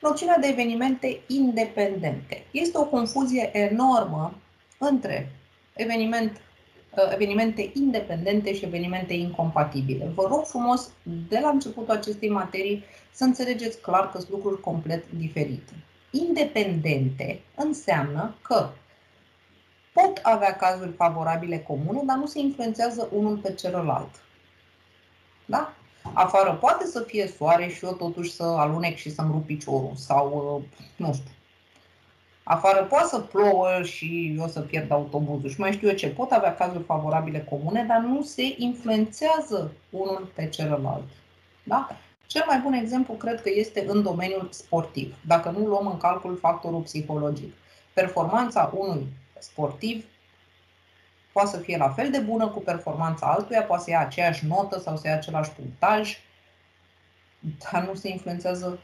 Noțiunea de evenimente independente. Este o confuzie enormă între eveniment, uh, evenimente independente și evenimente incompatibile. Vă rog frumos, de la începutul acestei materii, să înțelegeți clar că sunt lucruri complet diferite. Independente înseamnă că pot avea cazuri favorabile comune, dar nu se influențează unul pe celălalt. Da? Afară poate să fie soare și eu totuși să alunec și să-mi rup piciorul sau, uh, nu știu, afară poate să plouă și eu să pierd autobuzul și mai știu eu ce. Pot avea cazuri favorabile comune, dar nu se influențează unul pe celălalt. Da? Cel mai bun exemplu cred că este în domeniul sportiv, dacă nu luăm în calcul factorul psihologic. Performanța unui sportiv poate să fie la fel de bună cu performanța altuia, poate să ia aceeași notă sau să ia același punctaj, dar nu se influențează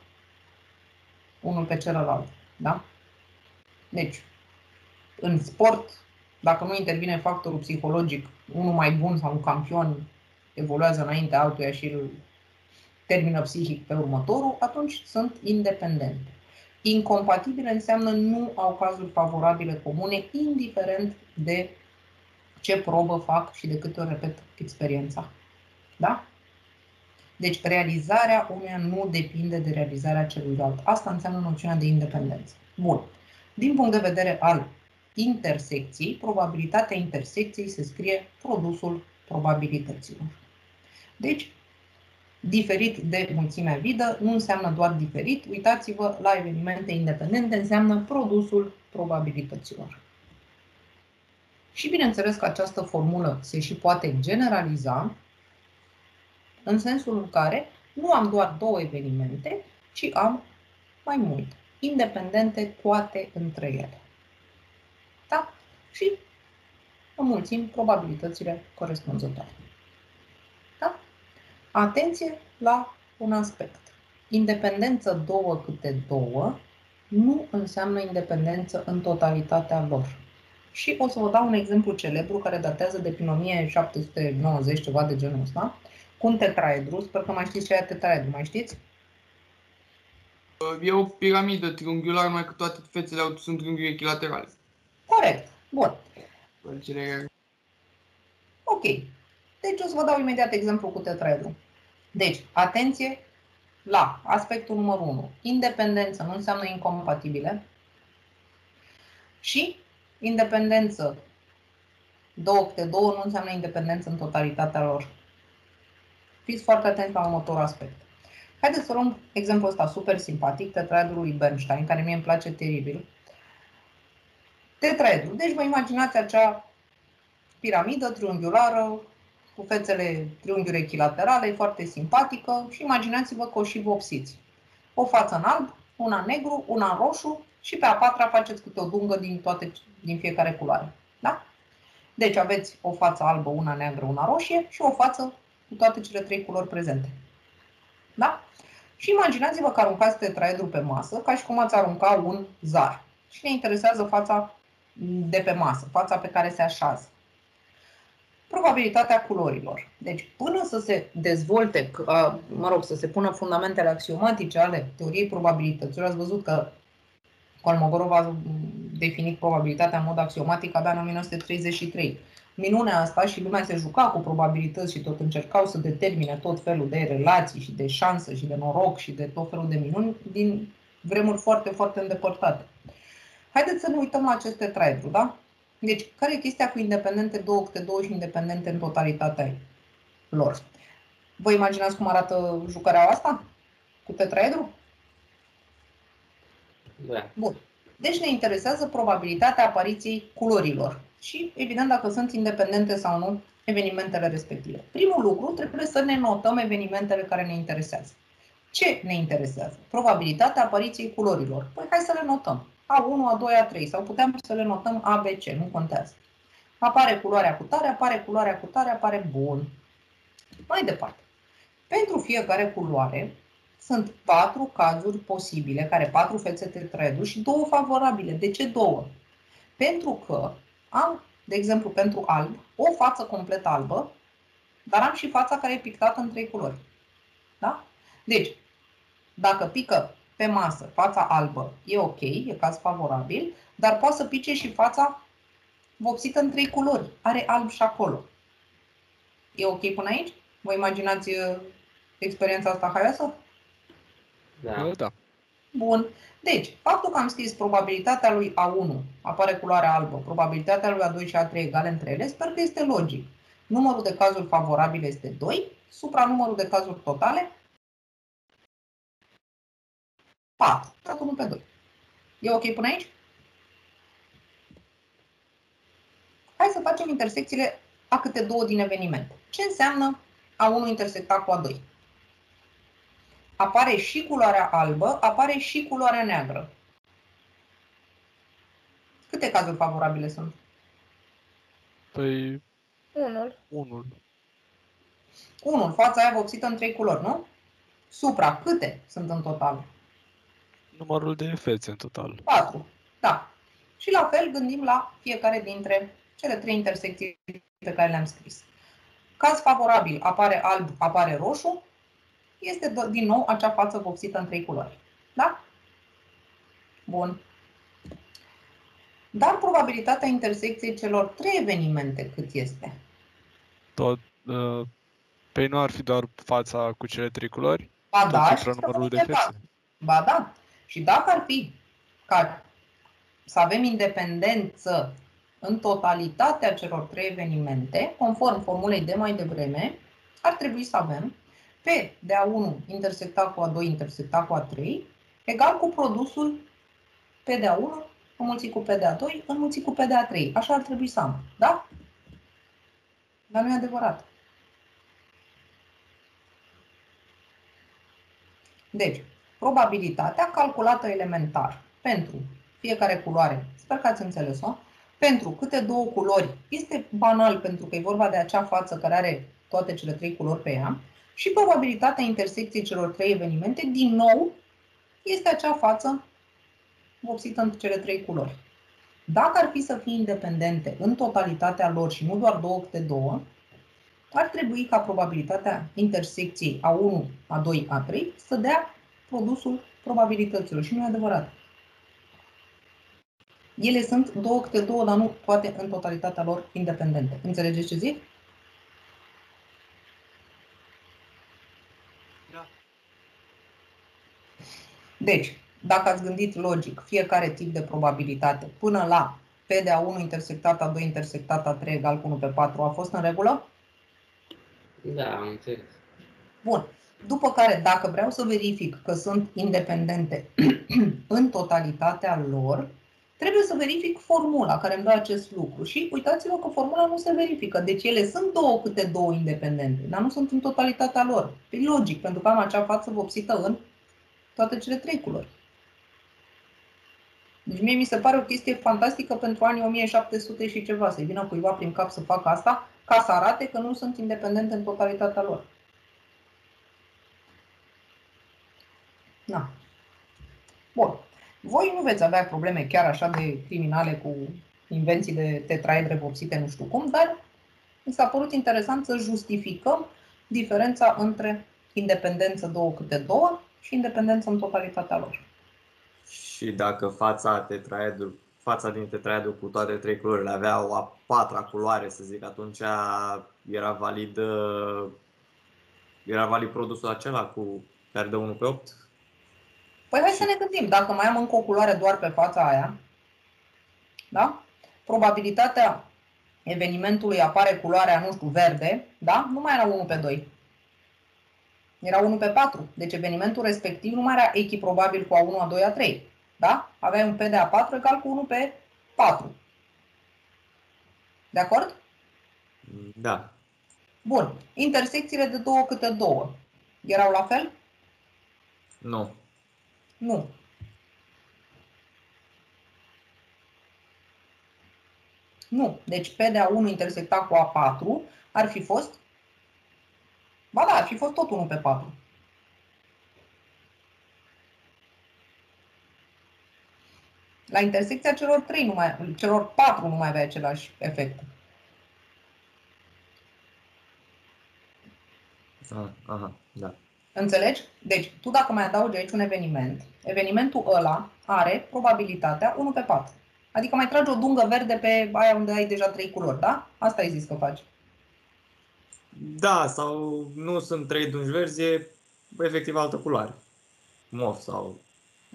unul pe celălalt. Da? Deci, în sport, dacă nu intervine factorul psihologic, unul mai bun sau un campion evoluează înainte altuia și îl termină psihic pe următorul, atunci sunt independente. Incompatibile înseamnă nu au cazuri favorabile comune, indiferent de ce probă fac și de câte ori repet experiența. Da? Deci realizarea unuia nu depinde de realizarea celuilalt. Asta înseamnă noțiunea de independență. Bun. Din punct de vedere al intersecției, probabilitatea intersecției se scrie produsul probabilităților. Deci, diferit de mulțimea vidă nu înseamnă doar diferit. Uitați-vă la evenimente independente, înseamnă produsul probabilităților. Și bineînțeles că această formulă se și poate generaliza în sensul în care nu am doar două evenimente, ci am mai mult, independente toate între ele. Da? Și înmulțim probabilitățile corespunzătoare. Da? Atenție la un aspect. Independență două câte două nu înseamnă independență în totalitatea lor. Și o să vă dau un exemplu celebru care datează de prin 1790, ceva de genul ăsta, cu un tetraedru. Sper că mai știți ce e tetraedru, mai știți? E o piramidă triunghiulară, mai că toate fețele au, sunt triunghiuri echilaterale. Corect. Bun. Ok. Deci o să vă dau imediat exemplu cu tetraedru. Deci, atenție la aspectul numărul 1. Independență nu înseamnă incompatibile. Și Independență. Două câte două nu înseamnă independență în totalitatea lor. Fiți foarte atenți la următorul aspect. Haideți să luăm exemplul ăsta super simpatic, tetraedrul lui Bernstein, care mie îmi place teribil. Tetraedru. Deci vă imaginați acea piramidă triunghiulară cu fețele triunghiuri echilaterale, e foarte simpatică și imaginați-vă că o și vopsiți. O față în alb, una negru, una în roșu și pe a patra faceți câte o dungă din, toate, din fiecare culoare. Da? Deci aveți o față albă, una neagră, una roșie și o față cu toate cele trei culori prezente. Da? Și imaginați-vă că aruncați tetraedru pe masă ca și cum ați arunca un zar. Și ne interesează fața de pe masă, fața pe care se așează. Probabilitatea culorilor. Deci, până să se dezvolte, mă rog, să se pună fundamentele axiomatice ale teoriei probabilităților, ați văzut că Kolmogorov a definit probabilitatea în mod axiomatic abia în 1933. Minunea asta și lumea se juca cu probabilități și tot încercau să determine tot felul de relații și de șansă și de noroc și de tot felul de minuni din vremuri foarte, foarte îndepărtate. Haideți să ne uităm la aceste traedru, da? Deci, care e chestia cu independente două câte două și independente în totalitatea lor? Vă imaginați cum arată jucarea asta? Cu tetraedru? Da. Bun. Deci ne interesează probabilitatea apariției culorilor și, evident, dacă sunt independente sau nu evenimentele respective. Primul lucru, trebuie să ne notăm evenimentele care ne interesează. Ce ne interesează? Probabilitatea apariției culorilor. Păi hai să le notăm. A1, A2, A3 sau puteam să le notăm A, B, C, nu contează. Apare culoarea cu tare, apare culoarea cu tare, apare bun. Mai departe. Pentru fiecare culoare sunt patru cazuri posibile, care patru fețe tetraedru și două favorabile. De ce două? Pentru că am, de exemplu, pentru alb, o față complet albă, dar am și fața care e pictată în trei culori. Da? Deci, dacă pică pe masă fața albă, e ok, e caz favorabil, dar poate să pice și fața vopsită în trei culori. Are alb și acolo. E ok până aici? Vă imaginați uh, experiența asta haioasă? Da. Da. Bun. Deci, faptul că am scris probabilitatea lui A1 apare culoarea albă, probabilitatea lui A2 și A3 egale între ele, sper că este logic. Numărul de cazuri favorabile este 2, supra numărul de cazuri totale 4. Dat 1 pe 2. E ok până aici? Hai să facem intersecțiile a câte două din evenimente. Ce înseamnă A1 intersectat cu A2? Apare și culoarea albă, apare și culoarea neagră. Câte cazuri favorabile sunt? Păi, Unul. unul. Unul, fața aia vopsită în trei culori, nu? Supra, câte sunt în total? Numărul de fețe în total. 4. Da. Și la fel gândim la fiecare dintre cele trei intersecții pe care le-am scris. Caz favorabil, apare alb, apare roșu, este do- din nou acea față vopsită în trei culori. Da? Bun. Dar probabilitatea intersecției celor trei evenimente cât este? Tot, uh, pe nu ar fi doar fața cu cele trei culori? Ba Tot da, cifra și numărul de să da. fețe? Ba da. Și dacă ar fi ca să avem independență în totalitatea celor trei evenimente, conform formulei de mai devreme, ar trebui să avem P de A1 intersectat cu A2 intersectat cu A3 egal cu produsul P de A1 înmulțit cu P de A2 înmulțit cu P de A3. Așa ar trebui să am. Da? Dar nu e adevărat. Deci, probabilitatea calculată elementar pentru fiecare culoare, sper că ați înțeles-o, pentru câte două culori, este banal pentru că e vorba de acea față care are toate cele trei culori pe ea, și probabilitatea intersecției celor trei evenimente, din nou, este acea față vopsită în cele trei culori. Dacă ar fi să fie independente în totalitatea lor și nu doar două câte două, ar trebui ca probabilitatea intersecției A1, A2, A3 să dea produsul probabilităților și nu e adevărat. Ele sunt două câte două, dar nu toate în totalitatea lor independente. Înțelegeți ce zic? Da. Deci, dacă ați gândit logic fiecare tip de probabilitate până la P de A1 intersectat A2 intersectat A3 egal cu 1 pe 4 a fost în regulă? Da, am înțeles. Bun. După care, dacă vreau să verific că sunt independente în totalitatea lor, trebuie să verific formula care îmi dă acest lucru. Și uitați-vă că formula nu se verifică. Deci ele sunt două câte două independente, dar nu sunt în totalitatea lor. E logic, pentru că am acea față vopsită în toate cele trei culori. Deci mie mi se pare o chestie fantastică pentru anii 1700 și ceva, să-i vină cuiva prin cap să facă asta, ca să arate că nu sunt independente în totalitatea lor. Na. Bun. Voi nu veți avea probleme chiar așa de criminale cu invenții de tetraedre vopsite nu știu cum, dar mi s-a părut interesant să justificăm diferența între independență două câte două și independență în totalitatea lor. Și dacă fața tetraedru, fața din tetraedru cu toate trei culorile avea o a patra culoare, să zic, atunci era valid uh, era valid produsul acela cu care dă 1 pe 8? Păi hai să ne gândim, dacă mai am încă o culoare doar pe fața aia, da? Probabilitatea evenimentului apare culoarea, nu știu, verde, da? Nu mai era 1 pe 2. Era 1 pe 4. Deci evenimentul respectiv nu mai era echiprobabil cu A1, A2, A3. Da? Aveai un P de A4 egal cu 1 pe 4. De acord? Da. Bun. Intersecțiile de două câte două. Erau la fel? Nu. Nu. Nu. Deci PDA1 intersectat cu A4 ar fi fost? Ba da, ar fi fost tot 1 pe 4. La intersecția celor, 3 nu mai, celor 4 nu mai avea același efect. Ah, aha, da. Înțelegi? Deci, tu dacă mai adaugi aici un eveniment, evenimentul ăla are probabilitatea 1 pe 4. Adică mai tragi o dungă verde pe aia unde ai deja trei culori, da? Asta ai zis că faci. Da, sau nu sunt trei dungi verzi, e efectiv altă culoare. Mov sau...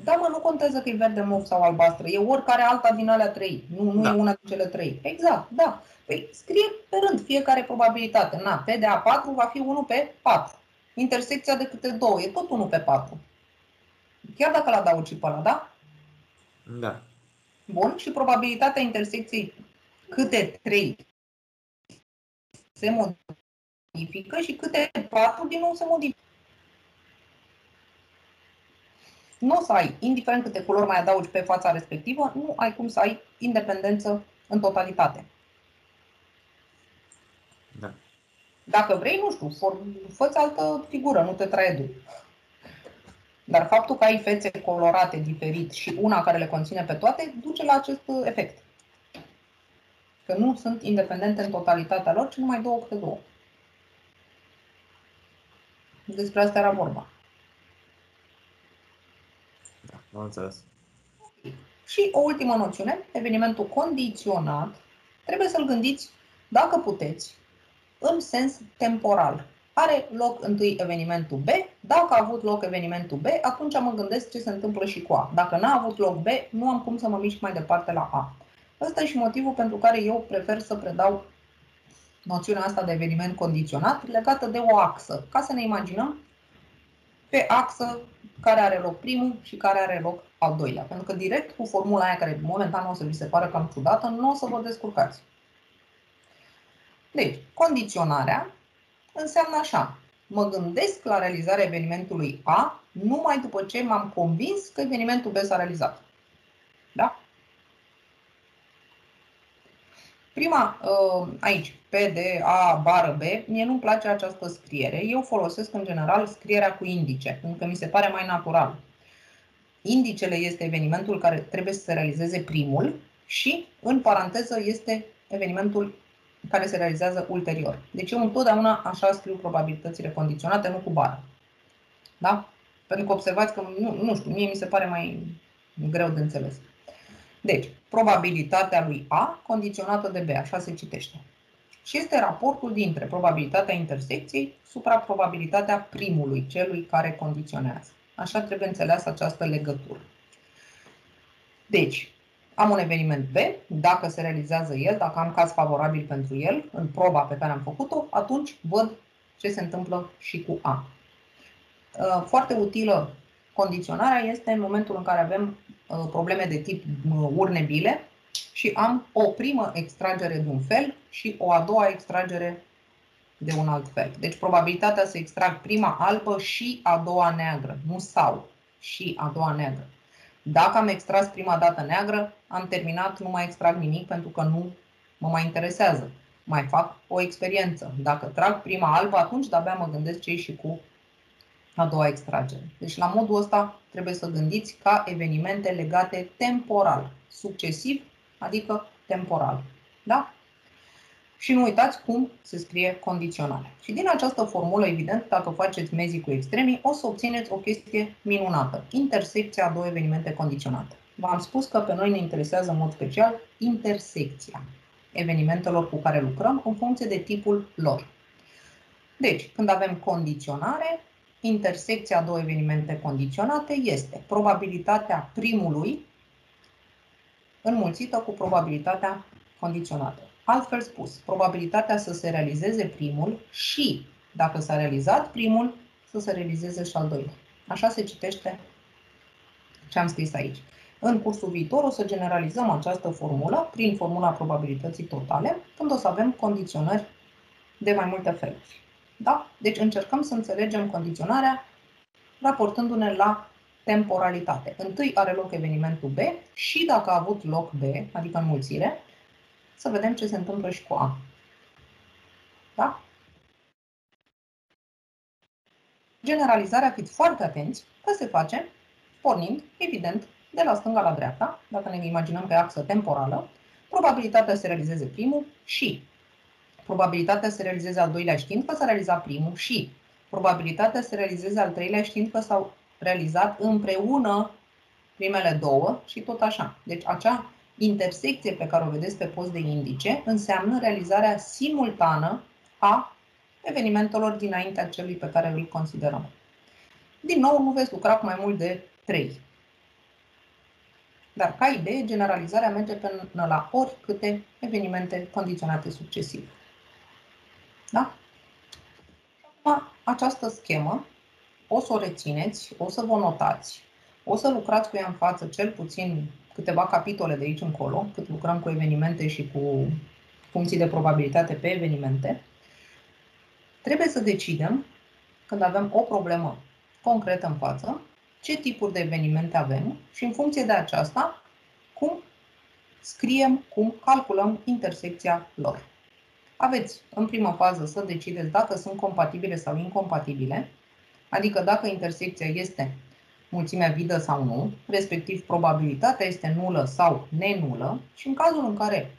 Da, mă, nu contează că e verde, mov sau albastră. E oricare alta din alea trei. Nu, nu da. e una din cele trei. Exact, da. Păi scrie pe rând fiecare probabilitate. Na, P de A4 va fi 1 pe 4. Intersecția de câte două, e tot 1 pe 4. Chiar dacă l-a adaugi pe ăla, da? Da. Bun, și probabilitatea intersecției câte 3 se modifică și câte 4 din nou se modifică. Nu o să ai, indiferent câte culori mai adaugi pe fața respectivă, nu ai cum să ai independență în totalitate. Da. Dacă vrei, nu știu, fă altă figură, nu te traedu. Dar faptul că ai fețe colorate diferit și una care le conține pe toate, duce la acest efect. Că nu sunt independente în totalitatea lor, ci numai două câte două. Despre asta era vorba. Da, am înțeles. Și o ultimă noțiune, evenimentul condiționat, trebuie să-l gândiți, dacă puteți, în sens temporal. Are loc întâi evenimentul B, dacă a avut loc evenimentul B, atunci mă gândesc ce se întâmplă și cu A. Dacă n-a avut loc B, nu am cum să mă mișc mai departe la A. Ăsta e și motivul pentru care eu prefer să predau noțiunea asta de eveniment condiționat legată de o axă, ca să ne imaginăm pe axă care are loc primul și care are loc al doilea. Pentru că direct cu formula aia care momentan o să vi se pară cam ciudată, nu o să vă descurcați. Deci, condiționarea înseamnă așa. Mă gândesc la realizarea evenimentului A numai după ce m-am convins că evenimentul B s-a realizat. Da? Prima, uh, aici, P de A bară B, mie nu-mi place această scriere. Eu folosesc în general scrierea cu indice, pentru că mi se pare mai natural. Indicele este evenimentul care trebuie să se realizeze primul și, în paranteză, este evenimentul care se realizează ulterior. Deci eu întotdeauna așa scriu probabilitățile condiționate, nu cu bară. Da? Pentru că observați că, nu, nu știu, mie mi se pare mai greu de înțeles. Deci, probabilitatea lui A condiționată de B, așa se citește. Și este raportul dintre probabilitatea intersecției supra probabilitatea primului, celui care condiționează. Așa trebuie înțeleasă această legătură. Deci, am un eveniment B, dacă se realizează el, dacă am caz favorabil pentru el, în proba pe care am făcut-o, atunci văd ce se întâmplă și cu A. Uh, foarte utilă condiționarea este în momentul în care avem uh, probleme de tip uh, urne bile și am o primă extragere de un fel și o a doua extragere de un alt fel. Deci probabilitatea să extrag prima albă și a doua neagră, nu sau, și a doua neagră. Dacă am extras prima dată neagră, am terminat, nu mai extrag nimic pentru că nu mă mai interesează. Mai fac o experiență. Dacă trag prima albă, atunci de-abia mă gândesc ce și cu a doua extragere. Deci la modul ăsta trebuie să gândiți ca evenimente legate temporal, succesiv, adică temporal. Da? Și nu uitați cum se scrie condiționare. Și din această formulă, evident, dacă faceți mezii cu extremii, o să obțineți o chestie minunată. Intersecția a două evenimente condiționate. V-am spus că pe noi ne interesează în mod special intersecția evenimentelor cu care lucrăm în funcție de tipul lor. Deci, când avem condiționare, intersecția a două evenimente condiționate este probabilitatea primului înmulțită cu probabilitatea condiționată. Altfel spus, probabilitatea să se realizeze primul și, dacă s-a realizat primul, să se realizeze și al doilea. Așa se citește ce am scris aici. În cursul viitor o să generalizăm această formulă prin formula probabilității totale, când o să avem condiționări de mai multe feluri. Da? Deci încercăm să înțelegem condiționarea raportându-ne la temporalitate. Întâi are loc evenimentul B și dacă a avut loc B, adică înmulțire, să vedem ce se întâmplă și cu A. Da? Generalizarea, fiți foarte atenți, că se face pornind, evident, de la stânga la dreapta, dacă ne imaginăm pe axă temporală, probabilitatea să se realizeze primul și probabilitatea să se realizeze al doilea știind că s-a realizat primul și probabilitatea să se realizeze al treilea știind că s-au realizat împreună primele două și tot așa. Deci acea intersecție pe care o vedeți pe post de indice înseamnă realizarea simultană a evenimentelor dinaintea celui pe care îl considerăm. Din nou, nu veți lucra cu mai mult de 3. Dar, ca idee, generalizarea merge până la oricâte evenimente condiționate succesiv. Da? Acum, această schemă o să o rețineți, o să vă notați, o să lucrați cu ea în față cel puțin câteva capitole de aici încolo, cât lucrăm cu evenimente și cu funcții de probabilitate pe evenimente. Trebuie să decidem, când avem o problemă concretă în față, ce tipuri de evenimente avem și în funcție de aceasta, cum scriem, cum calculăm intersecția lor. Aveți în prima fază să decideți dacă sunt compatibile sau incompatibile, adică dacă intersecția este mulțimea vidă sau nu, respectiv probabilitatea este nulă sau nenulă și în cazul în care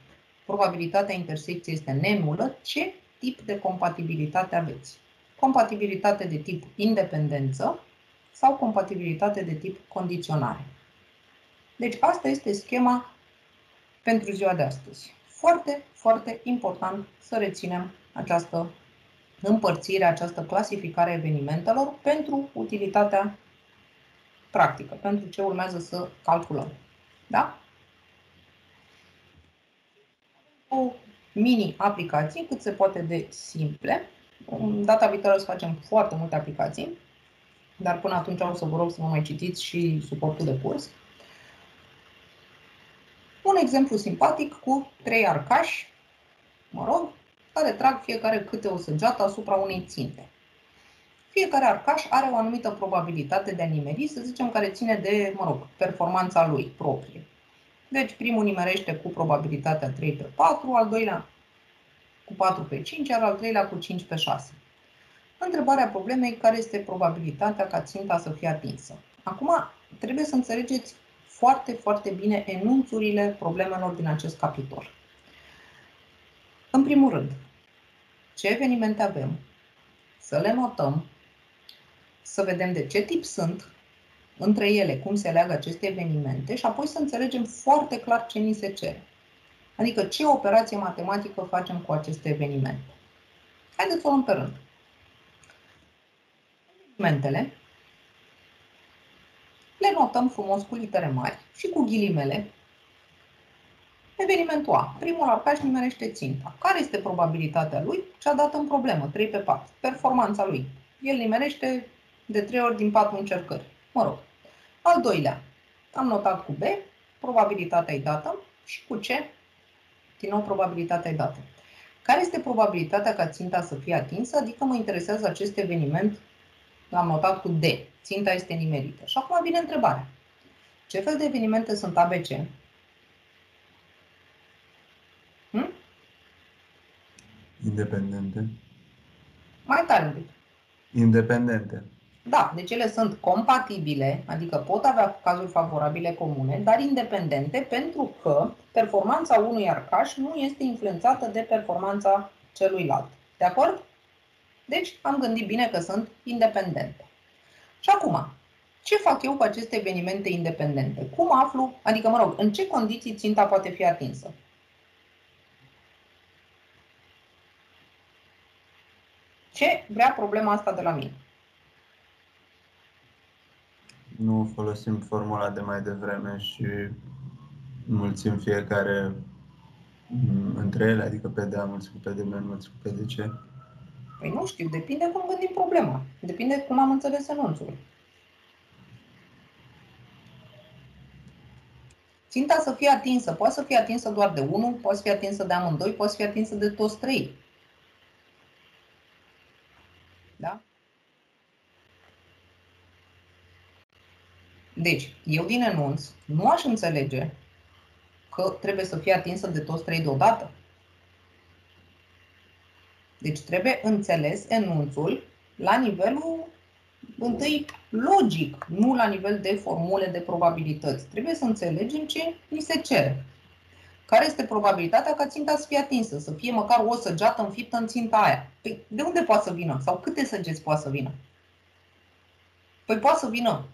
probabilitatea intersecției este nenulă, ce tip de compatibilitate aveți? Compatibilitate de tip independență sau compatibilitate de tip condiționare. Deci asta este schema pentru ziua de astăzi. Foarte, foarte important să reținem această împărțire, această clasificare a evenimentelor pentru utilitatea practică, pentru ce urmează să calculăm. Da? O mini-aplicații cât se poate de simple. Data viitoare o să facem foarte multe aplicații, dar până atunci o să vă rog să vă mai citiți și suportul de curs. Un exemplu simpatic cu trei arcași, mă rog, care trag fiecare câte o săgeată asupra unei ținte. Fiecare arcaș are o anumită probabilitate de a nimeri, să zicem, care ține de, mă rog, performanța lui proprie. Deci primul nimerește cu probabilitatea 3 pe 4, al doilea cu 4 pe 5, iar al treilea cu 5 pe 6. Întrebarea problemei care este probabilitatea ca ținta să fie atinsă. Acum trebuie să înțelegeți foarte, foarte bine enunțurile problemelor din acest capitol. În primul rând, ce evenimente avem, să le notăm, să vedem de ce tip sunt, între ele, cum se leagă aceste evenimente și apoi să înțelegem foarte clar ce ni se cere. Adică ce operație matematică facem cu aceste evenimente. Haideți să o luăm pe rând. Evenimentele le notăm frumos cu litere mari și cu ghilimele. Evenimentul A. Primul arcaș nimerește ținta. Care este probabilitatea lui? Cea dată în problemă, 3 pe 4. Performanța lui. El nimerește de 3 ori din 4 încercări. Mă rog. Al doilea. Am notat cu B, probabilitatea e dată și cu C, din nou probabilitatea e dată. Care este probabilitatea ca ținta să fie atinsă? Adică mă interesează acest eveniment, l-am notat cu D. Ținta este nimerită. Și acum vine întrebarea. Ce fel de evenimente sunt ABC? Hm? Independente. Mai tare un pic. Independente. Da, deci ele sunt compatibile, adică pot avea cazuri favorabile comune, dar independente pentru că performanța unui arcaș nu este influențată de performanța celuilalt. De acord? Deci am gândit bine că sunt independente. Și acum, ce fac eu cu aceste evenimente independente? Cum aflu, adică mă rog, în ce condiții ținta poate fi atinsă? Ce vrea problema asta de la mine? Nu folosim formula de mai devreme și mulțim fiecare mm, între ele, adică pe de A mulțim pe de B mulțim pe de C. Păi nu știu, depinde cum gândim problema. Depinde cum am înțeles enunțul. Ținta să fie atinsă. Poate să fie atinsă doar de unul, poate să fie atinsă de amândoi, poate să fie atinsă de toți trei. Da? Deci, eu din enunț nu aș înțelege că trebuie să fie atinsă de toți trei deodată. Deci trebuie înțeles enunțul la nivelul întâi logic, nu la nivel de formule de probabilități. Trebuie să înțelegem ce ni se cere. Care este probabilitatea ca ținta să fie atinsă, să fie măcar o săgeată înfiptă în ținta aia? Păi de unde poate să vină? Sau câte săgeți poate să vină? Păi poate să vină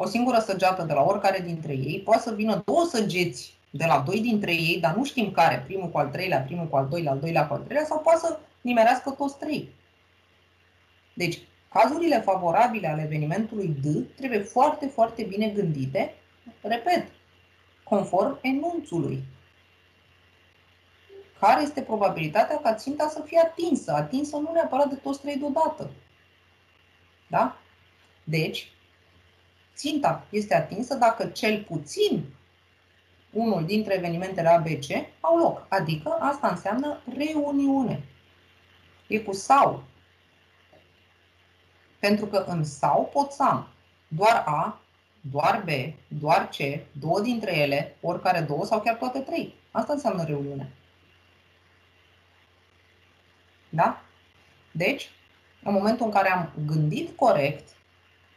o singură săgeată de la oricare dintre ei, poate să vină două săgeți de la doi dintre ei, dar nu știm care, primul cu al treilea, primul cu al doilea, al doilea cu al treilea, sau poate să nimerească toți trei. Deci, cazurile favorabile ale evenimentului D trebuie foarte, foarte bine gândite, repet, conform enunțului. Care este probabilitatea ca ținta să fie atinsă? Atinsă nu neapărat de toți trei deodată. Da? Deci, ținta este atinsă dacă cel puțin unul dintre evenimentele ABC au loc. Adică asta înseamnă reuniune. E cu sau. Pentru că în sau pot să am doar A, doar B, doar C, două dintre ele, oricare două sau chiar toate trei. Asta înseamnă reuniune. Da? Deci, în momentul în care am gândit corect,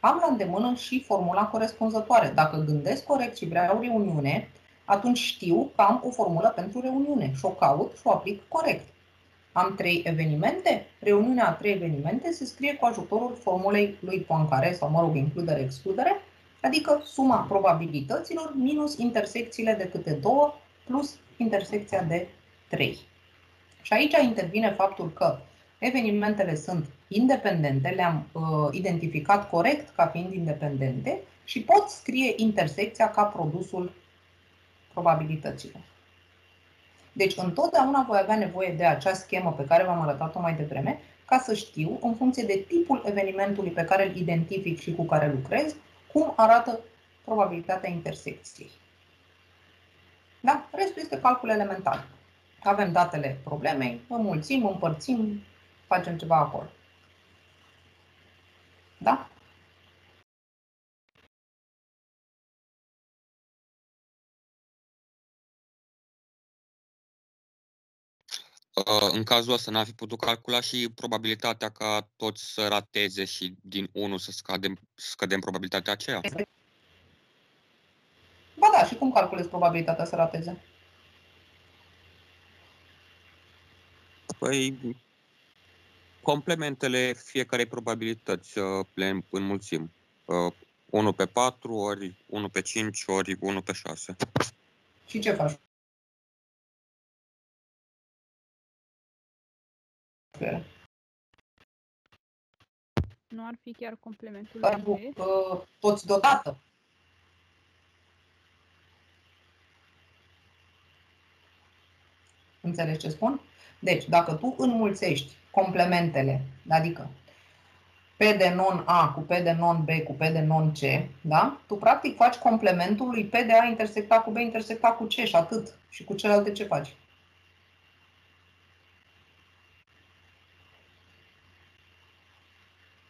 am la îndemână și formula corespunzătoare. Dacă gândesc corect și vreau reuniune, atunci știu că am o formulă pentru reuniune și o caut și o aplic corect. Am trei evenimente, reuniunea a trei evenimente se scrie cu ajutorul formulei lui Poincare sau, mă rog, includere-excludere, adică suma probabilităților minus intersecțiile de câte două plus intersecția de 3. Și aici intervine faptul că evenimentele sunt independente, le-am uh, identificat corect ca fiind independente și pot scrie intersecția ca produsul probabilităților. Deci întotdeauna voi avea nevoie de acea schemă pe care v-am arătat-o mai devreme, ca să știu, în funcție de tipul evenimentului pe care îl identific și cu care lucrez, cum arată probabilitatea intersecției. Da? Restul este calcul elementar. Avem datele problemei, înmulțim, împărțim, facem ceva acolo. Da? Uh, în cazul ăsta n-ar fi putut calcula și probabilitatea ca toți să rateze și din 1 să scadem, scădem probabilitatea aceea? Ba da, și cum calculezi probabilitatea să rateze? Păi, complementele fiecarei probabilități uh, le înmulțim. 1 uh, pe 4, ori 1 pe 5, ori 1 pe 6. Și ce faci? Nu ar fi chiar complementul Pentru de că toți deodată. Înțelegi ce spun? Deci, dacă tu înmulțești complementele, adică P de non-A cu P de non-B cu P de non-C, da? tu practic faci complementul lui P de A intersectat cu B intersectat cu C și atât. Și cu celelalte ce faci?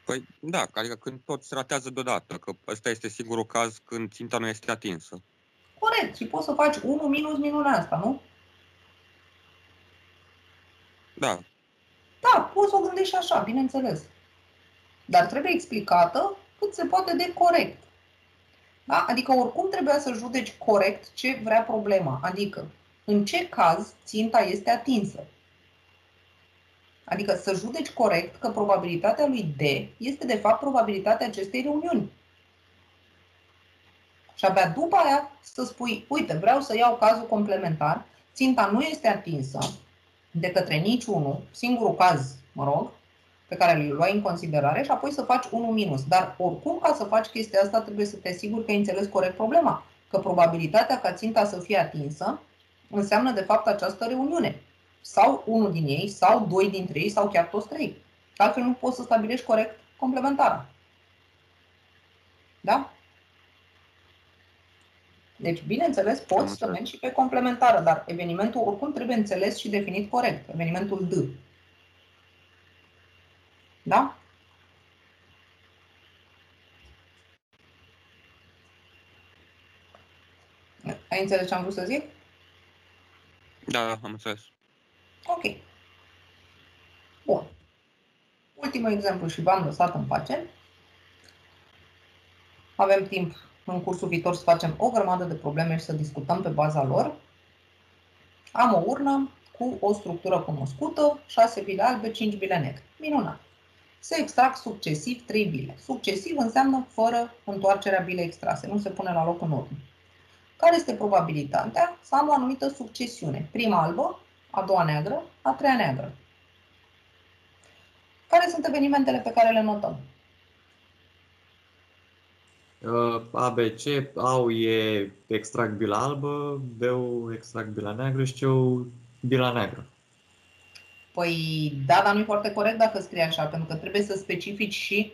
Păi da, adică când toți ratează deodată, că ăsta este singurul caz când ținta nu este atinsă. Corect, și poți să faci 1 minus minunea asta, nu? Da. Da, poți să o gândești și așa, bineînțeles. Dar trebuie explicată cât se poate de corect. Da? Adică oricum trebuia să judeci corect ce vrea problema. Adică în ce caz ținta este atinsă. Adică să judeci corect că probabilitatea lui D este de fapt probabilitatea acestei reuniuni. Și abia după aia să spui, uite, vreau să iau cazul complementar, ținta nu este atinsă de către niciunul, singurul caz, mă rog, pe care îl luai în considerare și apoi să faci 1 minus. Dar oricum ca să faci chestia asta trebuie să te asiguri că ai înțeles corect problema. Că probabilitatea ca ținta să fie atinsă înseamnă de fapt această reuniune sau unul din ei, sau doi dintre ei, sau chiar toți trei. Altfel nu poți să stabilești corect complementarea. Da? Deci, bineînțeles, poți să mergi și pe complementară, dar evenimentul oricum trebuie înțeles și definit corect. Evenimentul D. Da? Ai înțeles ce am vrut să zic? Da, da, am înțeles. Ok. Bun. Ultimul exemplu și v-am lăsat în pace. Avem timp în cursul viitor să facem o grămadă de probleme și să discutăm pe baza lor. Am o urnă cu o structură cunoscută, 6 bile albe, 5 bile negre. Minunat. Se extrag succesiv 3 bile. Succesiv înseamnă fără întoarcerea bilei extrase, nu se pune la loc în urmă. Care este probabilitatea să am o anumită succesiune? Prima albă, a doua neagră, a treia neagră. Care sunt evenimentele pe care le notăm? Uh, ABC, A-ul e extrag bila albă, B-ul extrag bila neagră și C-ul bila neagră. Păi da, dar nu e foarte corect dacă scrie așa, pentru că trebuie să specifici și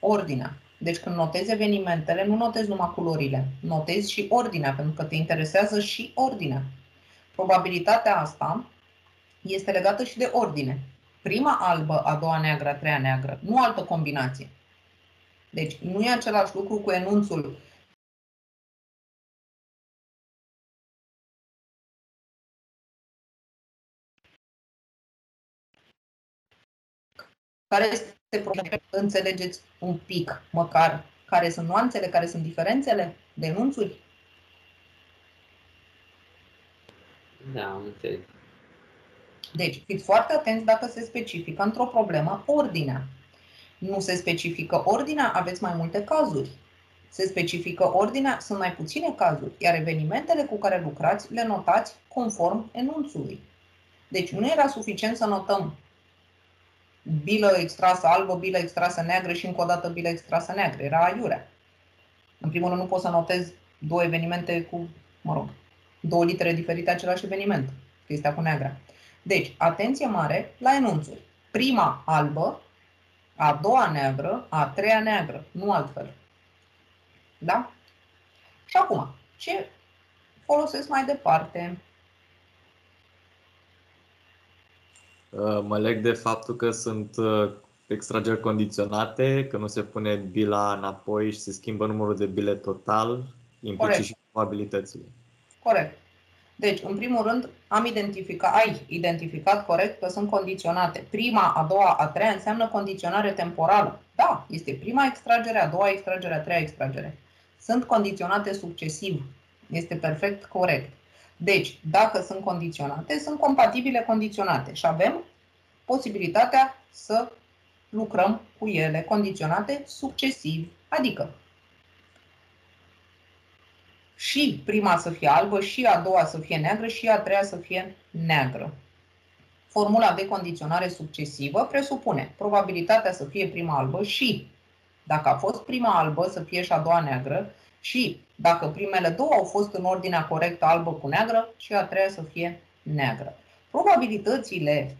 ordinea. Deci când notezi evenimentele, nu notezi numai culorile, notezi și ordinea, pentru că te interesează și ordinea. Probabilitatea asta este legată și de ordine. Prima albă, a doua neagră, a treia neagră, nu altă combinație. Deci nu e același lucru cu enunțul Care este problema? Înțelegeți un pic, măcar, care sunt nuanțele, care sunt diferențele de enunțuri? Da, am înțeles. Deci, fiți foarte atenți dacă se specifică într-o problemă ordinea. Nu se specifică ordinea, aveți mai multe cazuri. Se specifică ordinea, sunt mai puține cazuri, iar evenimentele cu care lucrați le notați conform enunțului. Deci nu era suficient să notăm bilă extrasă albă, bilă extrasă neagră și încă o dată bilă extrasă neagră. Era aiurea. În primul rând nu poți să notezi două evenimente cu, mă rog, două litere diferite același eveniment, chestia cu neagra. Deci, atenție mare la enunțuri. Prima albă, a doua neagră, a treia neagră, nu altfel. Da? Și acum, ce folosesc mai departe? Uh, Mă leg de faptul că sunt uh, extrageri condiționate, că nu se pune bila înapoi și se schimbă numărul de bile total, implicit Corect. și probabilitățile. Corect. Deci, în primul rând, am identificat, ai identificat corect că sunt condiționate. Prima, a doua, a treia înseamnă condiționare temporală. Da, este prima extragere, a doua extragere, a treia extragere. Sunt condiționate succesiv. Este perfect corect. Deci, dacă sunt condiționate, sunt compatibile condiționate și avem posibilitatea să lucrăm cu ele condiționate succesiv. Adică și prima să fie albă, și a doua să fie neagră, și a treia să fie neagră. Formula de condiționare succesivă presupune probabilitatea să fie prima albă și, dacă a fost prima albă, să fie și a doua neagră și, dacă primele două au fost în ordinea corectă albă cu neagră, și a treia să fie neagră. Probabilitățile,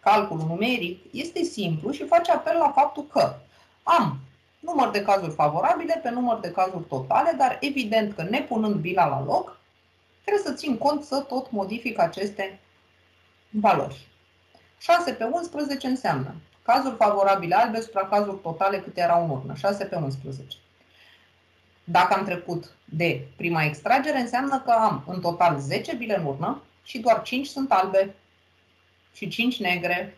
calculul numeric, este simplu și face apel la faptul că am număr de cazuri favorabile pe număr de cazuri totale, dar evident că nepunând bila la loc, trebuie să țin cont să tot modific aceste valori. 6 pe 11 înseamnă cazuri favorabile albe supra cazuri totale câte erau în urnă. 6 pe 11. Dacă am trecut de prima extragere, înseamnă că am în total 10 bile în urnă și doar 5 sunt albe și 5 negre.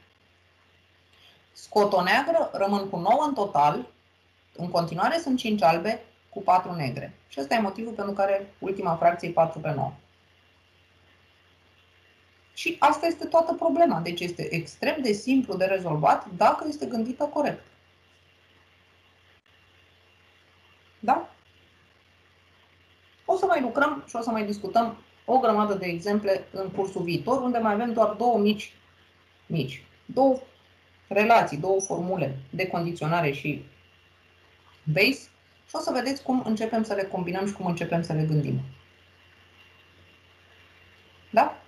Scot o neagră, rămân cu 9 în total, în continuare sunt 5 albe cu 4 negre. Și ăsta e motivul pentru care ultima fracție e 4 pe 9. Și asta este toată problema. Deci este extrem de simplu de rezolvat dacă este gândită corect. Da? O să mai lucrăm și o să mai discutăm o grămadă de exemple în cursul viitor, unde mai avem doar două mici, mici, două relații, două formule de condiționare și base și o să vedeți cum începem să le combinăm și cum începem să le gândim. Da?